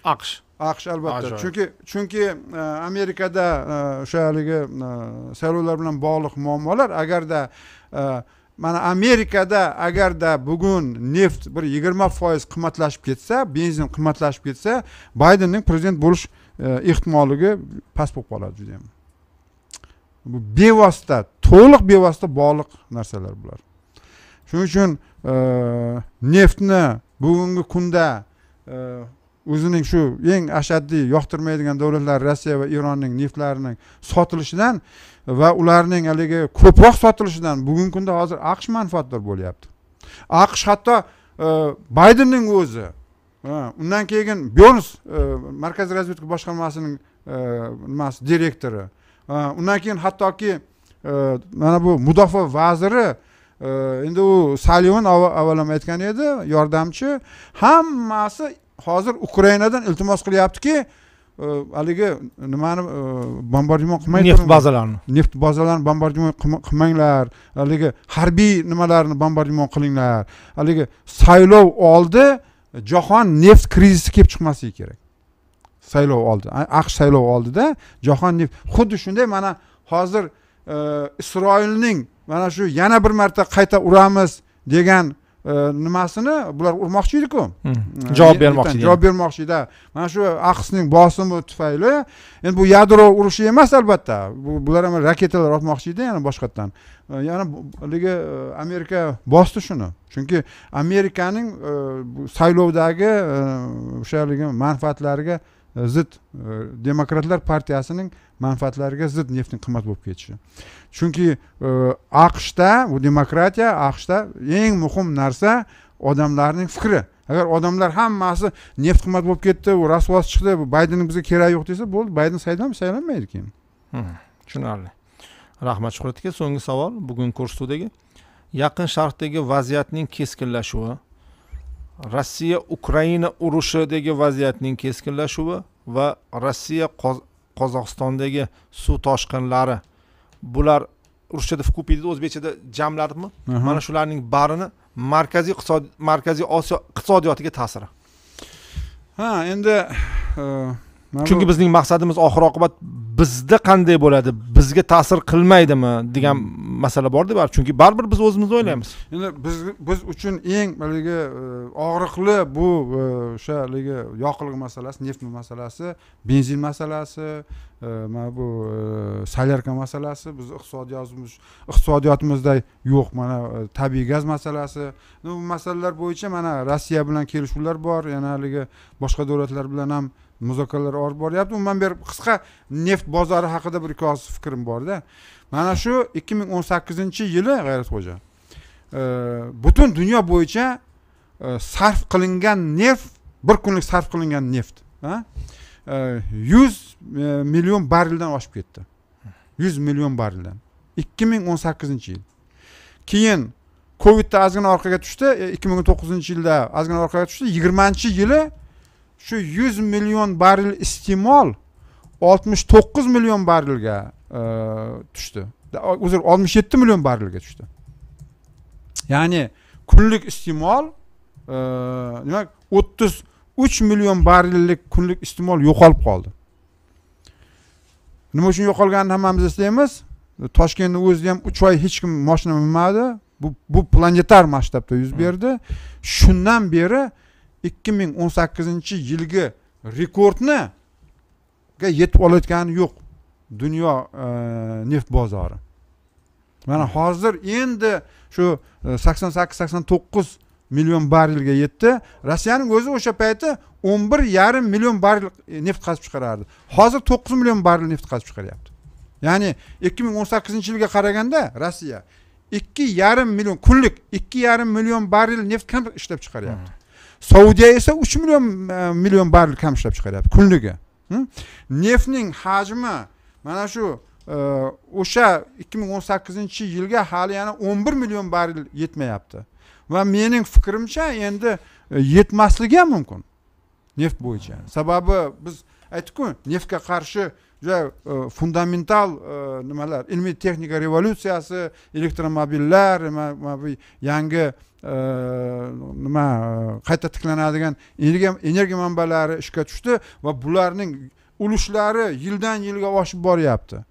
Aqsh. Aqsh albatta. Chunki chunki amerikada o'sha haligi saylovlar bilan bog'liq muammolar agarda mana amerikada agarda bugun neft bir yigirma foiz qimmatlashib ketsa benzin qimmatlashib ketsa baydenning prezident bo'lish e, ehtimolligi past bo'lib qoladi judayam bu bevosita to'liq bevosita bog'liq narsalar bular. Shuning uchun e, neftni bugungi kunda e, o'zining shu eng ashaddiy yoqtirmaydigan davlatlar rossiya va eronning neftlarining sotilishidan va ularning haligi ko'proq sotilishidan bugungi kunda hozir aqsh manfaatdor bo'lyapti. Aqsh hatto e, baydenning o'zi e, undan keyin byorns e, markaziy razvedka boshqarmasining nimasi direktori undan keyin hattoki mana bu mudofaa vaziri endi u salivan avval ham aytgan edi yordamchi hammasi hozir ukrainadan iltimos qilyaptiki haligi nimani e, bombardimon qilmang neft bazalarini neft bazalarini bombardimon qilma- qilmanglar. Haligi harbiy nimalarni bombardimon qilinglar. Haligi saylov oldi jahon neft krizisi kelib chiqmasligi kerak. Saylov oldi. Aqsh saylov oldida jahon neft xuddi shunday mana hozir e, isroilning mana shu yana bir marta qayta uramiz degan nimasini bular urmoqchi ediku. Javob Ye- bermoqchi javob bermoqchida mana shu aqshning bosimi tufayli endi bu yadro urushi emas albatta. Bu bular ham raketalar otmoqchi edi yana boshqatdan. E, yana haligi amerika bosdi shuni. Chunki amerikaning saylovdagi o'sha haligi manfaatlariga zid demokratlar partiyasining manfaatlariga zid neftning qimmat bo'lib ketishi chunki aqshda bu demokratiya aqshda eng muhim narsa odamlarning fikri agar odamlar hammasi neft qimmat bo'lib ketdi u rasvosi chiqdi bu baydenning bizga keragi yo'q desa bo'ldi bayden saylan saylanmaydi keyin tushunarli rahmat shuhrat aka so'nggi savol bugun ko'rsatuvdagi yaqin sharqdagi vaziyatning keskinlashuvi rossiya ukraina urushidagi vaziyatning keskinlashuvi va rossiya Qoz- qozog'istondagi suv toshqinlari. Bular ruschada вкупе deydi o'zbekchada jamladimi? Aha. mana shularning barini markaziy iqtisod markaziy osiyo iqtisodiyotiga ta'siri. Ha endi e, chunki bizning maqsadimiz oxir oqibat bizda qanday bo'ladi bizga ta'sir qilmaydimi degan masala borda baribir chunki baribir biz o'zimizni o'ylaymiz. Endi biz biz uchun eng haligi e, og'riqli bu e, o'sha haligi yoqilg'i masalasi neft masalasi benzin masalasi e, mana bu solyarka masalasi. Biz iqtisodiyotimiz iqtisodiyotimizda yo'q mana tabiiy gaz masalasi. Bu masalalar bo'yicha mana rossiya bilan kelishuvlar bor. Yana haligi boshqa davlatlar bilan ham muzokaralar olib boryapti. Umuman berib qisqa neft bozori haqida bir ikki og'iz fikrim borda. Mana shu ikki ming o'n sakkizinchi yili g'ayratxo'ja e, butun dunyo bo'yicha e, sarf qilingan neft bir kunlik sarf qilingan neft ha, e, yuz million barreldan oshib ketdi. Yuz million barreldan. Ikki ming o'n sakkizinchi yil. Keyin covidda ozgina orqaga tushdi. E, ikki ming o'n to'qqizinchi yilda ozgina orqaga tushdi. Yigirmanchi yili shu yuz million barrel iste'mol oltmish to'qqiz million barrelga e, tushdi. Uzr oltmish yetti million barrelga tushdi. Ya'ni kunlik iste'mol e, demak o'ttiz uch million barrellik kunlik iste'mol yo'qolib qoldi. Nima uchun yo'qolganini hammamiz eslaymiz. Toshkentni o'zida ham uch oy hech kim moshina minmadi. Bu bu planetar masshtabda yuz berdi. Shundan beri ikki ming o'n sakkizinchi yilgi rekordni ga yetib olayotgani yo'q dunyo e, neft bozori. Mana hozir endi shu e, sakson sakkiz sakson to'qqiz million barrelga yetdi. Rossiyaning o'zi o'sha payti o'n bir yarim million barrel neft qazib chiqarardi. Hozir to'qqiz million barrel neft qazib chiqaryapti. Ya'ni ikki ming o'n sakkizinchi yilga qaraganda rossiya ikki yarim million kunlik ikki yarim million barrel neft kam ishlab chiqaryapti? Saudiya esa uch million e, million barrel kam ishlab chiqaryapti kunligi. Neftning hajmi mana shu e, o'sha ikki ming o'n sakkizinchi yilga hali yana o'n bir million barrel yetmayapti. Va mening fikrimcha endi e, yetmasligi ham mumkin neft bo'yicha. Sababi biz aytdikku neftga qarshi juda e, fundamental e, nimalar? Ilmiy texnika revolyutsiyasi elektromobillar ma- bu yangi e, nima qayta tiklanadigan energiya energiya manbalari ishga tushdi va bularning ulushlari yildan yilga oshib boryapti.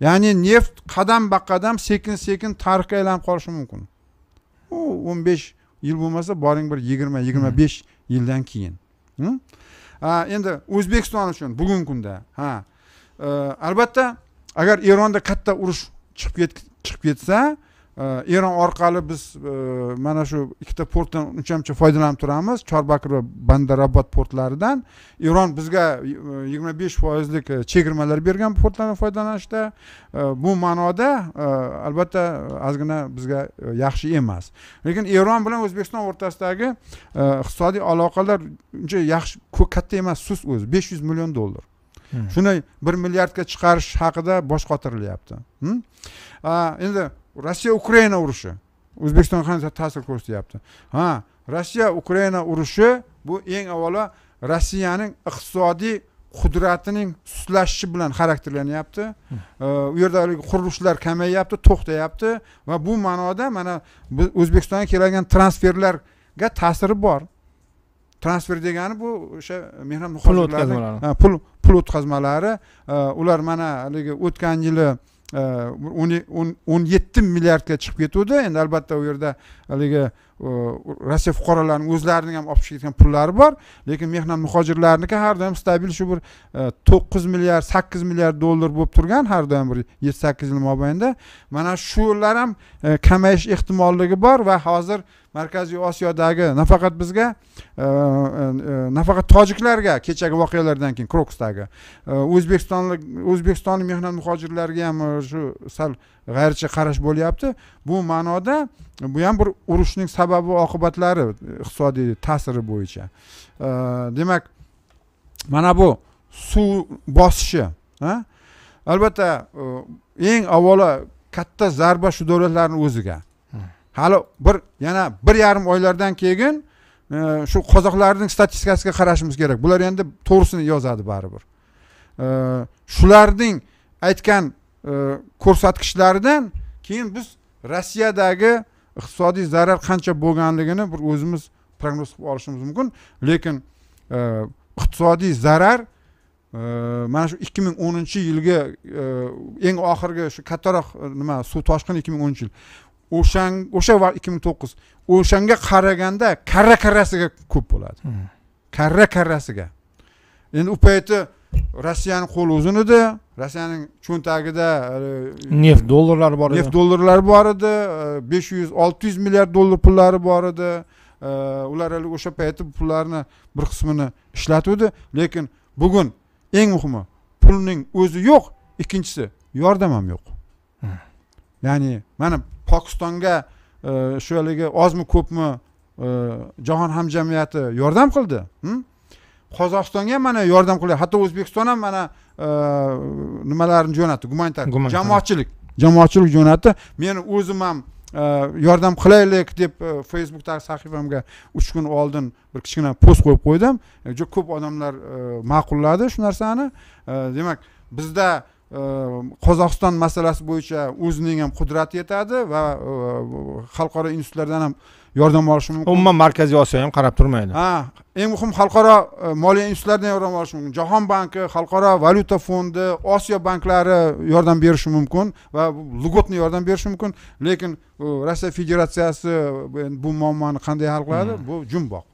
Ya'ni neft qadam ba qadam sekin sekin tarixga aylanib qolishi mumkin. U o'n besh yil bo'lmasa boring bir yigirma yigirma besh yildan keyin. Hm? Endi o'zbekiston uchun bugungi kunda ha Э, albatta agar eronda katta urush chiqib chiqib ketsa э, eron orqali biz э, mana shu ikkita portdan uncha muncha foydalanib turamiz. Chorbakir va bandarabod portlaridan. Eron bizga yigirma besh foizlik e, chegirmalar bergan portlardan foydalanishda. Bu ma'noda albatta ozgina bizga e, yaxshi emas. Lekin eron bilan o'zbekiston o'rtasidagi e, iqtisodiy aloqalar uncha yaxshi katta emas. Sust o'zi besh yuz million dollar. Shuni bir milliardga chiqarish haqida bosh qotirilyapti. Hm? A, endi rossiya ukraina urushi o'zbekistonga qanday ta'sir ko'rsatyapti? Ha rossiya ukraina urushi bu eng avvalo rossiyaning iqtisodiy qudratining sustlashishi bilan xarakterlanyapti. E, u yerda haligi qurilishlar kamayyapti to'xtayapti va bu ma'noda mana o'zbekistonga keladigan transferlarga ta'siri bor transfer degani bu o'sha mehnat Pul muhojirlari pul pul o'tkazmalari e, ular mana haligi o'tgan yili e, o'n yetti milliardga chiqib ketuvdi. Endi albatta u yerda haligi e, rossiya fuqarolarining o'zlarining ham olib ketgan pullari bor. Lekin mehnat muhojirlarniki har doim stabil shu bir to'qqiz milliard sakkiz milliard dollar bo'lib turgan har doim bir yetti sakkiz yil mobaynida. Mana shular ham kamayish ehtimolligi bor va hozir markaziy osiyodagi nafaqat bizga e, e, e, nafaqat tojiklarga kechagi voqealardan keyin krokusdagi o'zbekistonlik o'zbekistonlik mehnat muhojirlariga ham shu sal g'ayricha qarash bo'lyapti. Bu ma'noda bu ham bir urushning sababi oqibatlari iqtisodiy ta'siri bo'yicha. Demak mana bu suv bosishi albatta eng avvalo katta zarba shu davlatlarni o'ziga. Hali bir yana bir yarim oylardan keyin e, shu qozoqlarning statistikasiga qarashimiz kerak. Bular endi to'g'risini yozadi baribir. E, shularning aytgan e, ko'rsatkichlaridan keyin biz rossiyadagi iqtisodiy zarar qancha bo'lganligini bir o'zimiz prognoz qilib olishimiz mumkin. Lekin e, iqtisodiy zarar e, mana shu ikki ming o'ninchi yilgi e, eng oxirgi shu kattaroq e, nima suv toshqini ikki ming o'ninchi yil. O'shan o'sha vaqt ikki ming to'qqiz. O'shanga qaraganda karra karrasiga ko'p bo'ladi. Hmm. karra karrasiga. Endi u payti rossiyani qo'li uzun edi rossiyaning cho'ntagida e, neft dollarlari bor edi. neft dollarlari bor edi besh yuz olti yuz milliard dollar pullari bor edi. E, ular hali o'sha payti pullarni bir qismini ishlatuvdi. Lekin bugun eng muhimi pulning o'zi yo'q ikkinchisi yordam ham yo'q. Hmm. ya'ni mana pokistonga e, shu haligi ozmi ko'pmi e, jahon hamjamiyati yordam qildi hm? qozog'istonga ham mana yordam qilyapti hatto o'zbekiston ham mana e, nimalarni jo'natdi gumanitar jamoatchilik jamoatchilik jo'natdi. Meni o'zim ham yordam qilaylik deb facebookdagi sahifamga uch kun oldin bir kichkina post qo'yib qo'ydim. Juda ko'p odamlar ma'qulladi shu narsani. Demak bizda qozog'iston masalasi bo'yicha o'zining ham qudrati yetadi va e, xalqaro institutlardan ham yordam olishi mumkin. Umuman markaziy osiyo ham qarab turmaydi. Ha eng muhim xalqaro e, moliya institutlaridan yordam olishi mumkin. Jahon banki xalqaro valyuta fondi osiyo banklari yordam berishi mumkin va bu lgotniy yordam berishi mumkin. Lekin rossiya federatsiyasi bu- bu muammoni qanday hal qiladi? Hmm. bu jumboq